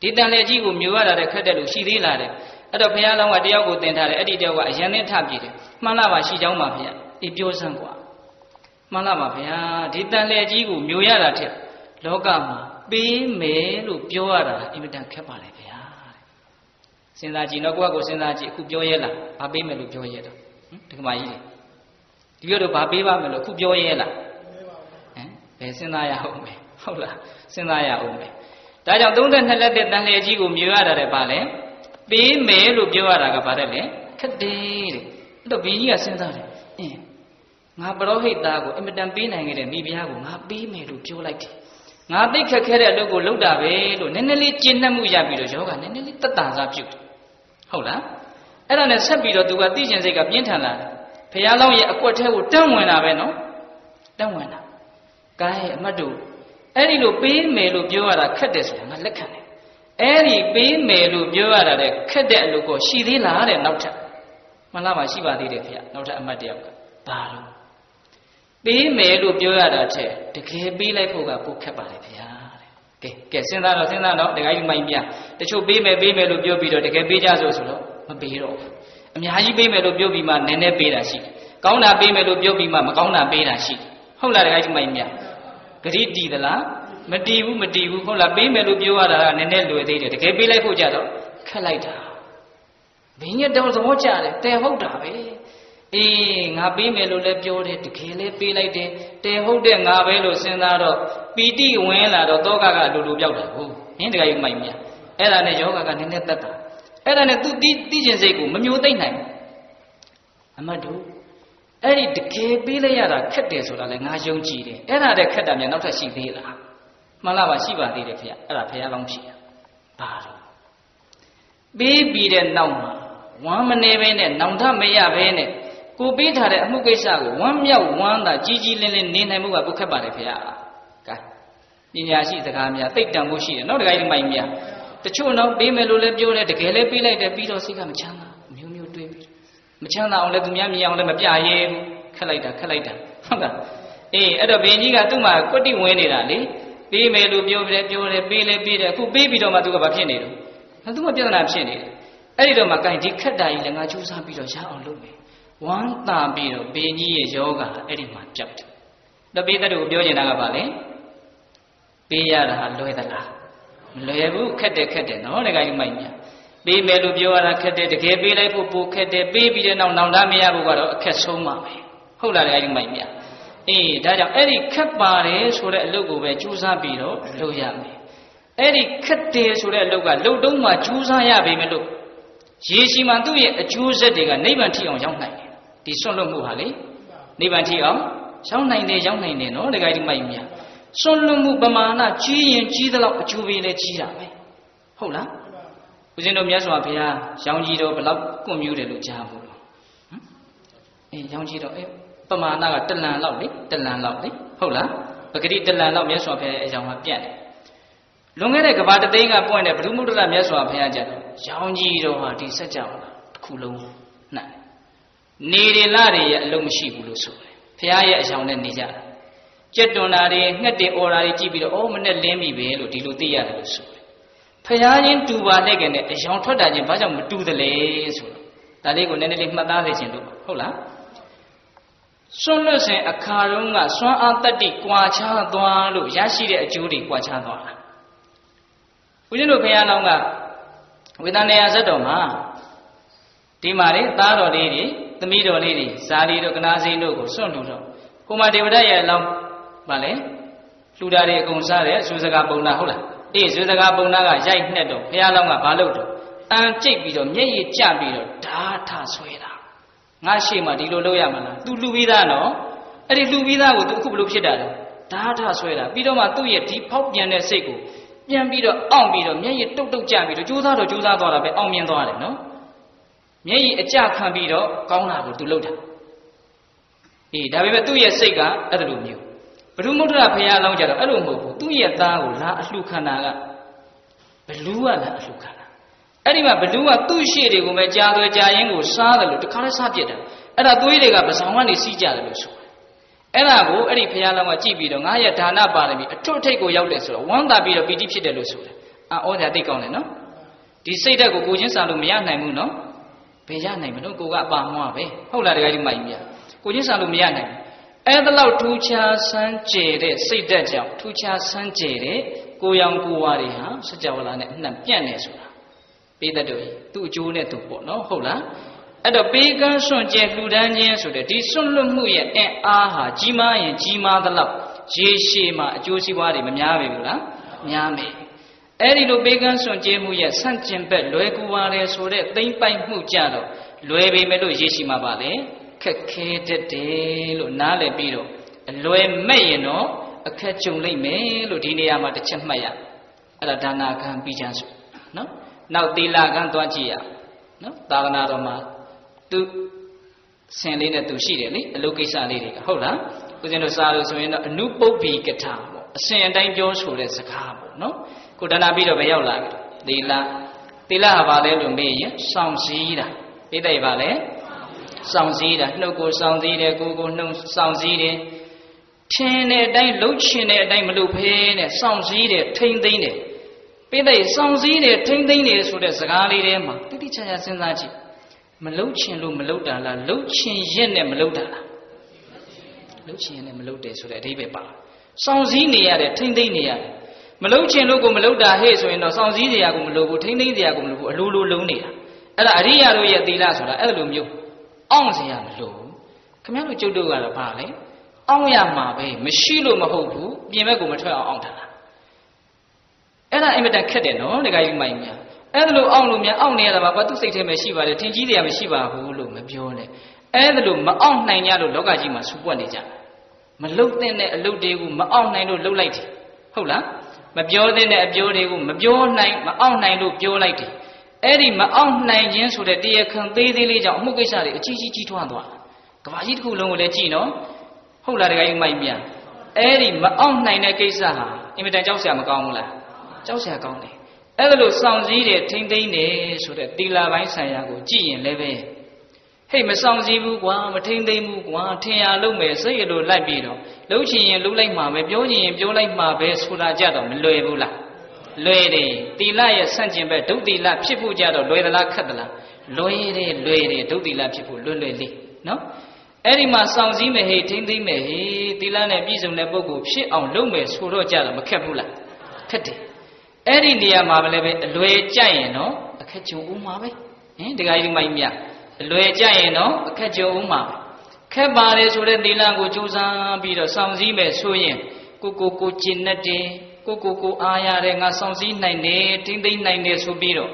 S1: ဒီတန်လျက်ကြီးကိုမြိုရတာတဲ့ခက်တဲ့လို့ရှိသေးလားတဲ့အဲ့တော့ဘုရားလောင်းကတယောက်ကိုတင်ထားတယ်အဲ့ဒီတယောက်ကအရင်နဲ့ထပြည့်တယ်မှန်လားပါရှိကြောင်းပါဗျာအေးပြောစမ်းကွာမှန်လားပါဗျာဒီတန်လျက်ကြီးကိုမြိုရတာတဲ့လောကမှာ ပေးမယ်လို့ပြောရတာအင်မတန်ခက်ပါလေဗျာတဲ့စဉ်းစားကြည့်တော့ကိုယ့်ကိုစဉ်းစားကြည့်အခုပြောရဲလားဘာပေးမယ်လို့ပြောရဲတော့ဟင်ဒီကမာကြီးလေဒီပြောတော့ဘာပေးပါမယ်လို့အခုပြောရဲလားဟမ်ဘယ်စဉ်းစားရအောင်မယ်ဟုတ်လားစဉ်းစားရအောင်မယ်ဒါကြောင့်32လက်တဲ့တန်လျက်ကြီးကိုမြွေရတာတဲ့ဘာလဲပေးမယ်လို့ပြောရတာကဘာတဲ့လဲခက်တယ်တဲ့အဲ့တော့ဘီကြီးကစဉ်းစားတယ်အင်းငါပရောဟိတ်သားကိုအင်မတန်ပေးနိုင်ခဲ့တဲ့မိဖုရားကိုငါပေးမယ်လို့ပြောလိုက်တယ် ငါသိခက်ခဲတဲ့အလုပ်ကိုလုပ်တာပဲလို့နည်းနည်းလေးကျင့်နှံ့မှုရပြီးတော့ယောဂနည်းနည်းလေးတက်တာစားပြုတ်တယ်ဟုတ်လားအဲ့ဒါနဲ့ဆက်ပြီးတော့သူကသိကျင်စိတ်ကပြင်းထန်လာတယ်ဘုရားလောင်းရဲ့အကွက်ထဲကိုတန်းဝင်တာပဲနော်တန်းဝင်တာကဲအမတ်တို့အဲ့ဒီလိုပေးမယ်လို့ပြောရတာခက်တယ်ဆိုတာငါလက်ခံတယ်အဲ့ဒီပေးမယ်လို့ပြောရတာတဲ့ခက်တဲ့အလုပ်ကိုရှိသေးလားတဲ့နောက်ထပ်မှန်လားပါရှိပါသေးတယ်ဖေ။နောက်ထပ်အမတ်တယောက်ကဘာလို့ ပေးမယ်လို့ပြောရတာတဲ့တကယ်ပေးလိုက်ဖို့ကပိုခက်ပါလေဖေ။တဲ့ကဲကဲစဉ်းစားတော့စဉ်းစားတော့တခါကြီးမိုင်းပြတချို့ပေးမယ်ပေးမယ်လို့ပြောပြီးတော့တကယ်ပေးကြဆိုဆိုတော့မပေးတော့ဘူးအများကြီးပေးမယ်လို့ပြောပြီးမှနည်းနည်းပေးတာရှိတယ်။ကောင်းတာပေးမယ်လို့ပြောပြီးမှမကောင်းတာပေးတာရှိတယ်။ဟုတ်လားတခါကြီးမိုင်းပြဂရိတီသလားမတီးဘူးမတီးဘူးဟုတ်လားပေးမယ်လို့ပြောရတာကနည်းနည်းလွယ်သေးတယ်တကယ်ပေးလိုက်ဖို့ကြတော့ခက်လိုက်တာဘင်းရတော့သဘောကျတယ်တဲဟုတ်တာပဲ အေးငါပေးမယ်လို့လည်းပြောတယ်တကယ်လည်းပေးလိုက်တယ်တဲဟုတ်တဲ့ငါပဲလို့စဉ်းစားတော့ပီတိဝင်လာတော့တောကကလူလူပြောက်တာဟုတ်ဟင်းတကယ်ယူမိုက်မြအဲ့ဒါနဲ့ယောဂကနည်းနည်းတက်တာအဲ့ဒါနဲ့သူတိတိကျင်စိတ်ကိုမမျိုးသိမ့်နိုင်အမတ်တို့အဲ့ဒီတကယ်ပေးလိုက်ရတာခက်တယ်ဆိုတာလည်းငါယုံကြည်တယ်အဲ့ဒါတဲ့ခက်တာများနောက်ထပ်ရှိသေးလားမှန်လားပါရှိပါသေးတယ်ဖေ။အဲ့ဒါဖေလောင်းရှိတာဘာလို့ပေးပြီးတဲ့နောက်မှာဝမ်းမနေဘဲနဲ့နောင်တမရဘဲနဲ့ ကိုပေးထားတဲ့အမှုကိစ္စကိုဝမ်းမြောက်ဝမ်းသာကြီးကြီးလင်းလင်းနေနိုင်မှုကပုခက်ပါတယ်ဖေ။ကဲပညာရှိစကားများသိတ္တံမှုရှိတယ်နော်တခါကြီးမိုင်များတချို့တော့ပေးမယ်လို့လည်းပြောတယ်တကယ်လည်းပေးလိုက်တယ်ပြီးတော့စိတ်ကမချမ်းသာမျိုးမျိုးတွေးပြီးမချမ်းသာအောင်လည်းသူများမြင်အောင်လည်းမပြရဲဘူးခက်လိုက်တာခက်လိုက်တာဟုတ်လားအေးအဲ့တော့ဘင်းကြီးကသူ့မှာကွတိဝင်နေတာလေပေးမယ်လို့ပြောတယ်ပြောတယ်ပေးလဲပေးတယ်အခုပေးပြီးတော့မှသူကဘာဖြစ်နေတော့သူကပြဿနာဖြစ်နေတယ်အဲ့ဒီတော့မှကိုင်ဒီခက်တာကြီးလည်းငါကြိုးစားပြီးတော့ရအောင်လုပ်မယ် ဝမ်းသာပြီးတော့ဘင်းကြီးရဲ့ယောဂအဲ့ဒီမှာကြောက်တယ်တပိသတ်တို့ပြောနေတာကဘာလဲပေးရတာလွယ်သလားမလွယ်ဘူးခက်တယ်ခက်တယ်နော်တခါကြီးမိုက်ညာပေးမယ်လို့ပြောရတာခက်တယ်တကယ်ပေးလိုက်ဖို့ပိုခက်တယ်ပေးပြီးတဲ့နောက်နောင်တမရဖို့ကတော့အခက်ဆုံးပါပဲဟုတ်လားတခါကြီးမိုက်ညာအေးဒါကြောင့်အဲ့ဒီခက်ပါတယ်ဆိုတဲ့အလုပ်ကိုပဲကြိုးစားပြီးတော့လုပ်ရမယ်အဲ့ဒီခက်တယ်ဆိုတဲ့အလုပ်ကလုံတုံးမှကြိုးစားရပေမဲ့လို့ရေရှိမှသူ့ရဲ့အကျိုးဆက်တွေကနိဗ္ဗာန်ထိအောင်ရောက်နိုင်တယ် ဒီဆွန့်လွတ်မှုဟာလေနိဗ္ဗာန်ထိအောင်ရောက်နိုင်တယ်ရောက်နိုင်တယ်နော်တခါကြီးမိုက်ညာစွန့်လွတ်မှုပမာဏကြီးရင်ကြီးသလောက်အကျိုးပေးလဲကြီးတာပဲဟုတ်လားဦးဇင်းတို့မြတ်စွာဘုရားရောင်ကြီးတော်ဘလောက်ကွန်မြူးတယ်လို့ကြားဘူးလို့ဟမ်အေးရောင်ကြီးတော်အေးပမာဏကတလန်လောက်လေတလန်လောက်လေဟုတ်လားပဂတိတလန်လောက်မြတ်စွာဘုရားရဲ့အကြောင်းကပြတ်တယ်လွန်ခဲ့တဲ့ကဘာတသိန်းကပွင့်တဲ့ဘုရုမုဒ္ဒလမြတ်စွာဘုရားကြတော့ရောင်ကြီးတော်ဟာဒီစัจ java တစ်ခုလုံး နှံ့နေရလတွေရဲ့အလုံးမရှိဘူးလို့ဆိုတယ်ဘုရားရဲ့အကြောင်းနဲ့နေကြတာကြက်တွန်တာတွေငှက်တွေအော်တာတွေကြည့်ပြီးတော့အော်မနဲ့လင်းပြီပဲလို့ဒီလိုသိရတယ်လို့ဆိုတယ်ဖရာချင်းတူပါတဲ့ကနဲ့အယောင်ထွက်တာချင်းဘာကြောင့်မတူသလဲဆိုတော့ဒါလေးကိုနည်းနည်းလေးမှတ်သားစေချင်လို့ဟုတ်လားစွန့်လွတ်စဉ်အခါတုန်းကစွမ်းအားတတ္တိကွာခြားသွားလို့ရရှိတဲ့အကျိုးတွေကွာခြားသွားတာဦးဇင်းတို့ဘုရားလောင်းကဝေဒနာယဇတ်တော်မှာဒီမှာလေသားတော်လေးတွေ သမီးတော်လေးတွေဇာလီတို့ကနာစိန်တို့ကိုစွန့်လူတော့ဟိုမှာဒေဝဒရဲ့အလောင်းဗာလေလှူတာတွေအကုန်စားတယ်ဇူစကားပုံနာဟုတ်လားအေးဇူစကားပုံနာကရိုက်နှက်တော့ဘုရားလောင်းကဘာလုပ်တော့အန်ကြိတ်ပြီးတော့မျက်ရည်ကျပြီးတော့ဓာထဆွဲတာငါရှေ့မှာဒီလိုလုပ်ရမလား तू လှူပြီးသားနော်အဲ့ဒီလှူပြီးသားကို तू အခုဘလို့ဖြစ်တာလဲဓာထဆွဲတာပြီးတော့မှသူ့ရဲ့ဒီဖောက်ပြန်တဲ့စိတ်ကိုပြန်ပြီးတော့အောင့်ပြီးတော့မျက်ရည်တုတ်တုတ်ကျပြီးတော့ကြိုးစားတော့ကြိုးစားသွားတာပဲအောင်မြင်သွားတယ်နော် မျက်ရည်အကျခံပြီးတော့ကောင်းတာကို तू လုပ်တာအေးဒါပေမဲ့သူ့ရဲ့စိတ်ကအဲ့လိုမျိုးဘုရုမုဒ္ဒရာဘုရားလောင်းကြတော့အဲ့လိုမဟုတ်ဘူးသူ့ရဲ့သားကိုလာအလှခန္ဓာကဘလူးကလာအလှခန္ဓာအဲ့ဒီမှာဘလူးကသူ့ရှေ့တွေကိုပဲကြားသွဲကြားရင်းကိုစားတယ်လို့တခါလဲစားပြစ်တယ်အဲ့ဒါသွေးတွေကပစောင်ကနေစီးကြတယ်လို့ဆိုတယ်အဲ့ဒါကိုအဲ့ဒီဘုရားလောင်းကကြည့်ပြီးတော့ငါရဲ့ဒါနပါရမီအထွတ်ထိပ်ကိုရောက်တယ်ဆိုတော့ဝမ်းသာပြီးတော့ပီတိဖြစ်တယ်လို့ဆိုတယ်အာဩဒါသိကောင်းတယ်နော်ဒီစိတ်ဓာတ်ကိုကိုချင်းစာလို့မရနိုင်ဘူးနော် ဘယ်ရနိုင်မလို့ကိုကအပါမွားပဲဟုတ်လားတကယ်ဒီမိုက်ကြီးကိုချင်းစာလို့မရနိုင်ဘူးအဲ့ဒါလောက်ထူးခြားဆန်းကျယ်တဲ့စိတ်ဓာတ်ကြောင့်ထူးခြားဆန်းကျယ်တဲ့ကိုရောင်ကိုဝါတွေဟာစကြဝဠာနဲ့အနှံ့ပြန့်နေဆိုတာပေးတတ်တယ်သူ့အကျိုးနဲ့သူပေါ့နော်ဟုတ်လားအဲ့တော့ပေးကမ်းစွန့်ကျဲလှူဒန်းခြင်းဆိုတဲ့ဒီစွန့်လွတ်မှုရဲ့အင်အားဟာကြီးမားရင်ကြီးမားသလောက်ရေရှည်မှာအကျိုးစီးပွားတွေမများပေဘူးလားများမယ် အဲ့ဒီလိုပေးကမ်းစွန့်ကျဲမှုရဲ့ဆန့်ကျင်ဘက်လွယ်ကူပါတယ်ဆိုတဲ့သိမ့်ပိုက်မှုကြတော့လွယ်ပေမဲ့လို့ရေရှည်မှာပါလေခက်ခဲတတ်တယ်လို့နားလည်ပြီးတော့အလွယ်မဲ့ရင်တော့အခက်ကြုံလိမ့်မယ်လို့ဒီနေရာမှာတစ်ချက်မှတ်ရအဲ့ဒါဒါနာခံပြီးချမ်းစုနော်နောက်သီလခံသွားကြည့်ရနော်သာသနာတော်မှာသူဆင်လေးနဲ့သူရှိတယ်လေအလုပ်ကိစ္စလေးတွေကဟုတ်လားဦးဇင်းတို့စားလို့ဆိုရင်တော့အနုပုပ္ပိကထာပေါ့အစဉ်အတိုင်းပြောဆိုတဲ့စကားပေါ့နော် ကိုဒါနာပြီးတော့ဘယ်ရောက်လာပြီသီလသီလဟာဘာလဲလို့မေးရင်စောင့်စည်းတာသိတဲ့ပါလဲစောင့်စည်းတာနှုတ်ကိုစောင့်စည်းတယ်ကိုယ်ကိုနှုတ်စောင့်စည်းတယ်ထင်းတဲ့အတိုင်းလှုပ်ချင်တဲ့အတိုင်းမလှုပ်ဖဲနဲ့စောင့်စည်းတယ်ထိမ့်သိမ့်တယ်ပိဋိစောင့်စည်းတယ်ထိမ့်သိမ့်တယ်ဆိုတဲ့စကားလေးထဲမှာတိတိကျကျစဉ်းစားကြည့်မလှုပ်ချင်လို့မလှုပ်တာလားလှုပ်ချင်ရက်နဲ့မလှုပ်တာလားလှုပ်ချင်ရက်နဲ့မလှုပ်တယ်ဆိုတဲ့အဓိပ္ပာယ်ပါစောင့်စည်းနေရတယ်ထိမ့်သိမ့်နေရတယ် မလှုပ်ချင်လို့ကိုမလှုပ်တာဟဲ့ဆိုရင်တော့စောင့်စည်းစရာကိုမလှုပ်ဘူးထိမ့်သိမ့်စရာကိုမလှုပ်ဘူးအလိုလိုလုံးနေတာအဲ့ဒါအရိယာတို့ရဲ့သီလဆိုတာအဲ့လိုမျိုးအောင့်စရာမလိုဘူးခင်ဗျားတို့ကျုပ်တို့ကတော့ဘာလဲအောင့်ရမှာပဲမရှိလို့မဟုတ်ဘူးပြင်ဘက်ကိုမထွက်အောင်အောင့်တာလားအဲ့ဒါအင်မတန်ခက်တယ်နော်ဒကာကြီးမိုင်များအဲ့ဒါလို့အောင့်လို့များအောင့်နေရတာပါဘာသူစိတ်ထဲမှာရှိပါတယ်ထင်ကြီးတယ်မရှိပါဘူးလို့မပြောနဲ့အဲ့ဒါလို့မအောင့်နိုင်ကြလို့လောကကြီးမှာဆူပွက်နေကြမလုတ်တဲ့အလုတ်တွေကိုမအောင့်နိုင်လို့လှုပ်လိုက်တယ်ဟုတ်လား မပြောတဲ့အပြောတွေကိုမပြောနိုင်မအောင့်နိုင်လို့ပြောလိုက်တယ်အဲ့ဒီမအောင်နိုင်ခြင်းဆိုတဲ့တရားခံသေးသေးလေးကြောင့်အမှုကိစ္စတွေအကြီးကြီးကြီးထွားသွားကဘာကြီးတစ်ခုလုံးကိုလည်းကြည်နော်ဟုတ်လားတကယ်ကြီးမိုက်မြအဲ့ဒီမအောင်နိုင်တဲ့ကိစ္စဟာအင်မတန်ကြောက်စရာမကောင်းဘူးလားကြောက်စရာကောင်းတယ်အဲ့ဒါလို့စောင့်စည်းတယ်ထိမ့်သိမ့်တယ်ဆိုတဲ့တီလာပိုင်းဆိုင်ရာကိုကြည်ရင်လည်းပဲဟေ့မဆောင်စည်းဘူးကွာမထိမ့်သိမ့်ဘူးကွာထင်ရလုံးမယ်စိတ်ရလို့လိုက်ပြီးတော့ လှုပ်ချင်ရင်လှုပ်လိုက်မှာပဲပြောချင်ရင်ပြောလိုက်မှာပဲဆိုတာကြတော့မလွယ်ဘူးလားလွယ်တယ်တီလရဲ့ဆန့်ကျင်ဘက်ဒုတိလဖြစ်ဖို့ကြတော့လွယ်သလားခက်သလားလွယ်တယ်လွယ်တယ်ဒုတိလဖြစ်ဖို့လွယ်လွယ်လေးနော်အဲ့ဒီမှာစောင့်စည်းမယ်ဟေးထိမ့်သိမ့်မယ်ဟေးတီလနဲ့ပြည့်စုံတဲ့ပုဂ္ဂိုလ်ဖြစ်အောင်လုပ်မယ်ဆိုတော့ကြတော့မခက်ဘူးလားခက်တယ်အဲ့ဒီနေရာမှာလည်းပဲအလွယ်ကြရင်တော့အခက်ကြုံဦးမှာပဲဟင်ဒကာကြီးမိုင်းမြအလွယ်ကြရင်တော့အခက်ကြုံဦးမှာ ခက်ပါတယ်ဆိုတဲ့သီလကိုကြိုးစားပြီးတော့စောင့်စည်းမယ်ဆိုရင်ကိုကိုကိုကျင့်တတ်တယ်ကိုကိုကိုအားရတယ်ငါဆောင်စည်းနိုင်တယ်ထိမ့်သိမ့်နိုင်တယ်ဆိုပြီးတော့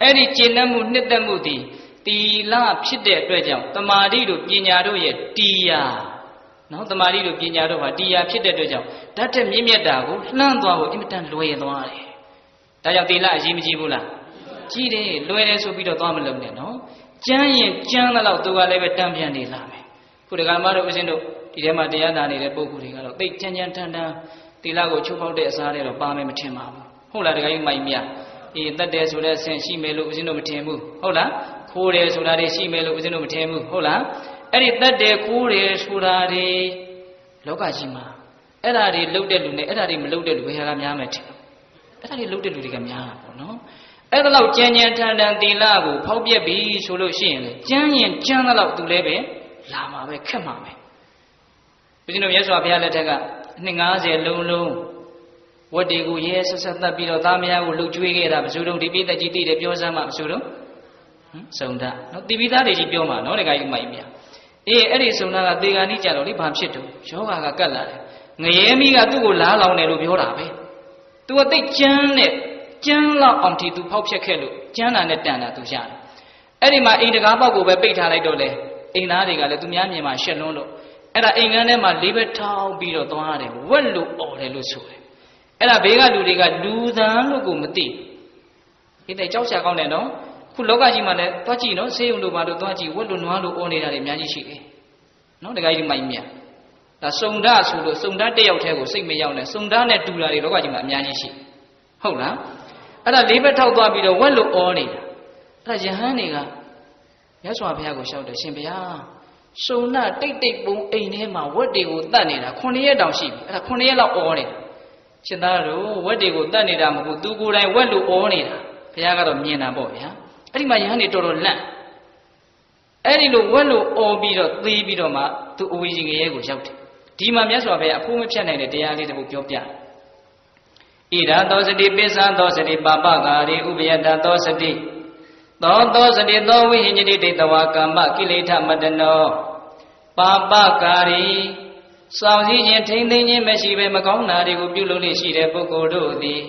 S1: အဲ့ဒီကျင့်တတ်မှုနှစ်သက်မှုသည်တီလဖြစ်တဲ့အတွက်ကြောင့်တမာတိတို့ပညာတို့ရဲ့တီယာနော်တမာတိတို့ပညာတို့ဟာတီယာဖြစ်တဲ့အတွက်ကြောင့်ဓာတ်တဲ့မြင့်မြတ်တာကိုလှမ်းသွားဖို့အင်မတန်လွယ်သွားတယ်ဒါကြောင့်တီလအရေးမကြီးဘူးလားကြီးတယ်လွယ်တယ်ဆိုပြီးတော့သွားမလုံးနဲ့နော် ကျမ်းရင်ကျမ်းတော့သူကလည်းပဲတံပြန်နေလာမယ်ခုဒကာမတို့ဦးဇင်းတို့ဒီထဲမှာတရားနာနေတဲ့ပုဂ္ဂိုလ်တွေကတော့သိကြမ်းကြမ်းထန်ထန်သီလကိုချုပ်ဖောက်တဲ့အစားတွေတော့ပါမယ်မထင်ပါဘူးဟုတ်လားတကယ်ကြီးမိုက်မြအေးတတ်တယ်ဆိုတဲ့အဆင့်ရှိမယ်လို့ဦးဇင်းတို့မထင်ဘူးဟုတ်လားခိုးတယ်ဆိုတာတွေရှိမယ်လို့ဦးဇင်းတို့မထင်ဘူးဟုတ်လားအဲ့ဒီတတ်တယ်ခိုးတယ်ဆိုတာတွေလောကကြီးမှာအဲ့ဒါတွေလှုပ်တဲ့လူနဲ့အဲ့ဒါတွေမလှုပ်တဲ့လူဘယ်ဟာကများမယ်ထင်အဲ့ဒါတွေလှုပ်တဲ့လူတွေကများတာပေါ့နော် အဲ့ဒါလောက်ကြမ်းကြမ်းထန်ထန်သီလကိုဖောက်ပြက်ပြီဆိုလို့ရှိရင်လေကြမ်းရင်ကြမ်းတဲ့လောက်သူလည်းပဲလာမှာပဲခက်မှာပဲဘုရားတို့မြတ်စွာဘုရားလက်ထက်ကအနှစ်90လုံးလုံးဝတ်တွေကိုရဲဆက်ဆက်တတ်ပြီးတော့သားမယားကိုလှုပ်ကြွေးခဲ့တာဘယ်သူတို့ဒီပိသက်ကြီးတည်တယ်ပြောစမ်းမှဘယ်သူတို့ဟမ်စုံတာနော်တိပိသားတွေကြီးပြောမှာနော်တခါကြီးမိုက်မြအေးအဲ့ဒီစုံတာကသေဂာနိကြတော့လေဘာဖြစ်တော့ယောဂါကကတ်လာတယ်ငရဲမိကသူ့ကိုလားလောင်တယ်လို့ပြောတာပဲသူကတိတ်ကြမ်းနဲ့ ကြမ်းလောက်အောင်တီသူဖောက်ဖြက်ခဲ့လို့ကြမ်းတာနဲ့တန်တာသူရတယ်အဲ့ဒီမှာအိမ်တကားပေါက်ကိုပဲပိတ်ထားလိုက်တော့လေအိမ်သားတွေကလည်းသူများမြင်မှာရှက်လွန်းလို့အဲ့ဒါအိမ်ကန်းထဲမှာလေးဘက်ထောင်းပြီးတော့သွားတယ်ဝက်လို့អော်တယ်လို့ဆိုတယ်အဲ့ဒါဘေးကလူတွေကလူသံလို့ကိုမသိဒီတဲ့ကြောက်ရှာကောင်းတယ်နော်ခုလောကကြီးမှာလည်းသွားကြည့်နော်ဆေးရုံတို့ဘာလို့သွားကြည့်ဝက်လို့နွားလို့អော်နေတာတွေအများကြီးရှိတယ်နော်တခါကြီးမိုက်မြတ်ဒါစုံဓာဆိုလို့စုံဓာတက်ရောက်တဲ့ကိုစိတ်မရောက်နဲ့စုံဓာနဲ့တူတာတွေလောကကြီးမှာအများကြီးရှိဟုတ်လား အဲ့ဒါလေးဘက်ထောက်သွားပြီးတော့ဝက်လို့ဩနေတာအဲ့ဒါယဟန်တွေကရသော်ဘုရားကိုလျှောက်တယ်ရှင်ဘုရားစုံနာတိတ်တိတ်ပုံအိမ်ထဲမှာဝက်တွေကိုတတ်နေတာ9ရက်တောင်ရှိပြီအဲ့ဒါ9ရက်လောက်ဩနေတာရှင်သားတို့ဝက်တွေကိုတတ်နေတာမဟုတ်သူကိုယ်တိုင်ဝက်လို့ဩနေတာဘုရားကတော့မြင်တာပေါ့ဗျာအဲ့ဒီမှာယဟန်တွေတော်တော်လန့်အဲ့ဒီလိုဝက်လို့အော်ပြီးတော့သေးပြီးတော့မှသူအဝေကြီးငရဲကိုရောက်တယ်ဒီမှာမြတ်စွာဘုရားအဖိုးမဖြတ်နိုင်တဲ့တရားလေးတခုပြောပြတယ် ဣဒာသောစတိပိစ္ဆာသောစတိပါပကာရိဥပယတသောစတိသောသောစတိသောဝိဟိညတိဒိတဝါကမ္မကိလေသာမတနောပါပကာရိစောင့်စည်းခြင်းထိမ့်သိမ်းခြင်းမရှိဘဲမကောင်းတာတွေကိုပြုလုပ်လို့ရှိတဲ့ပုဂ္ဂိုလ်တို့သည်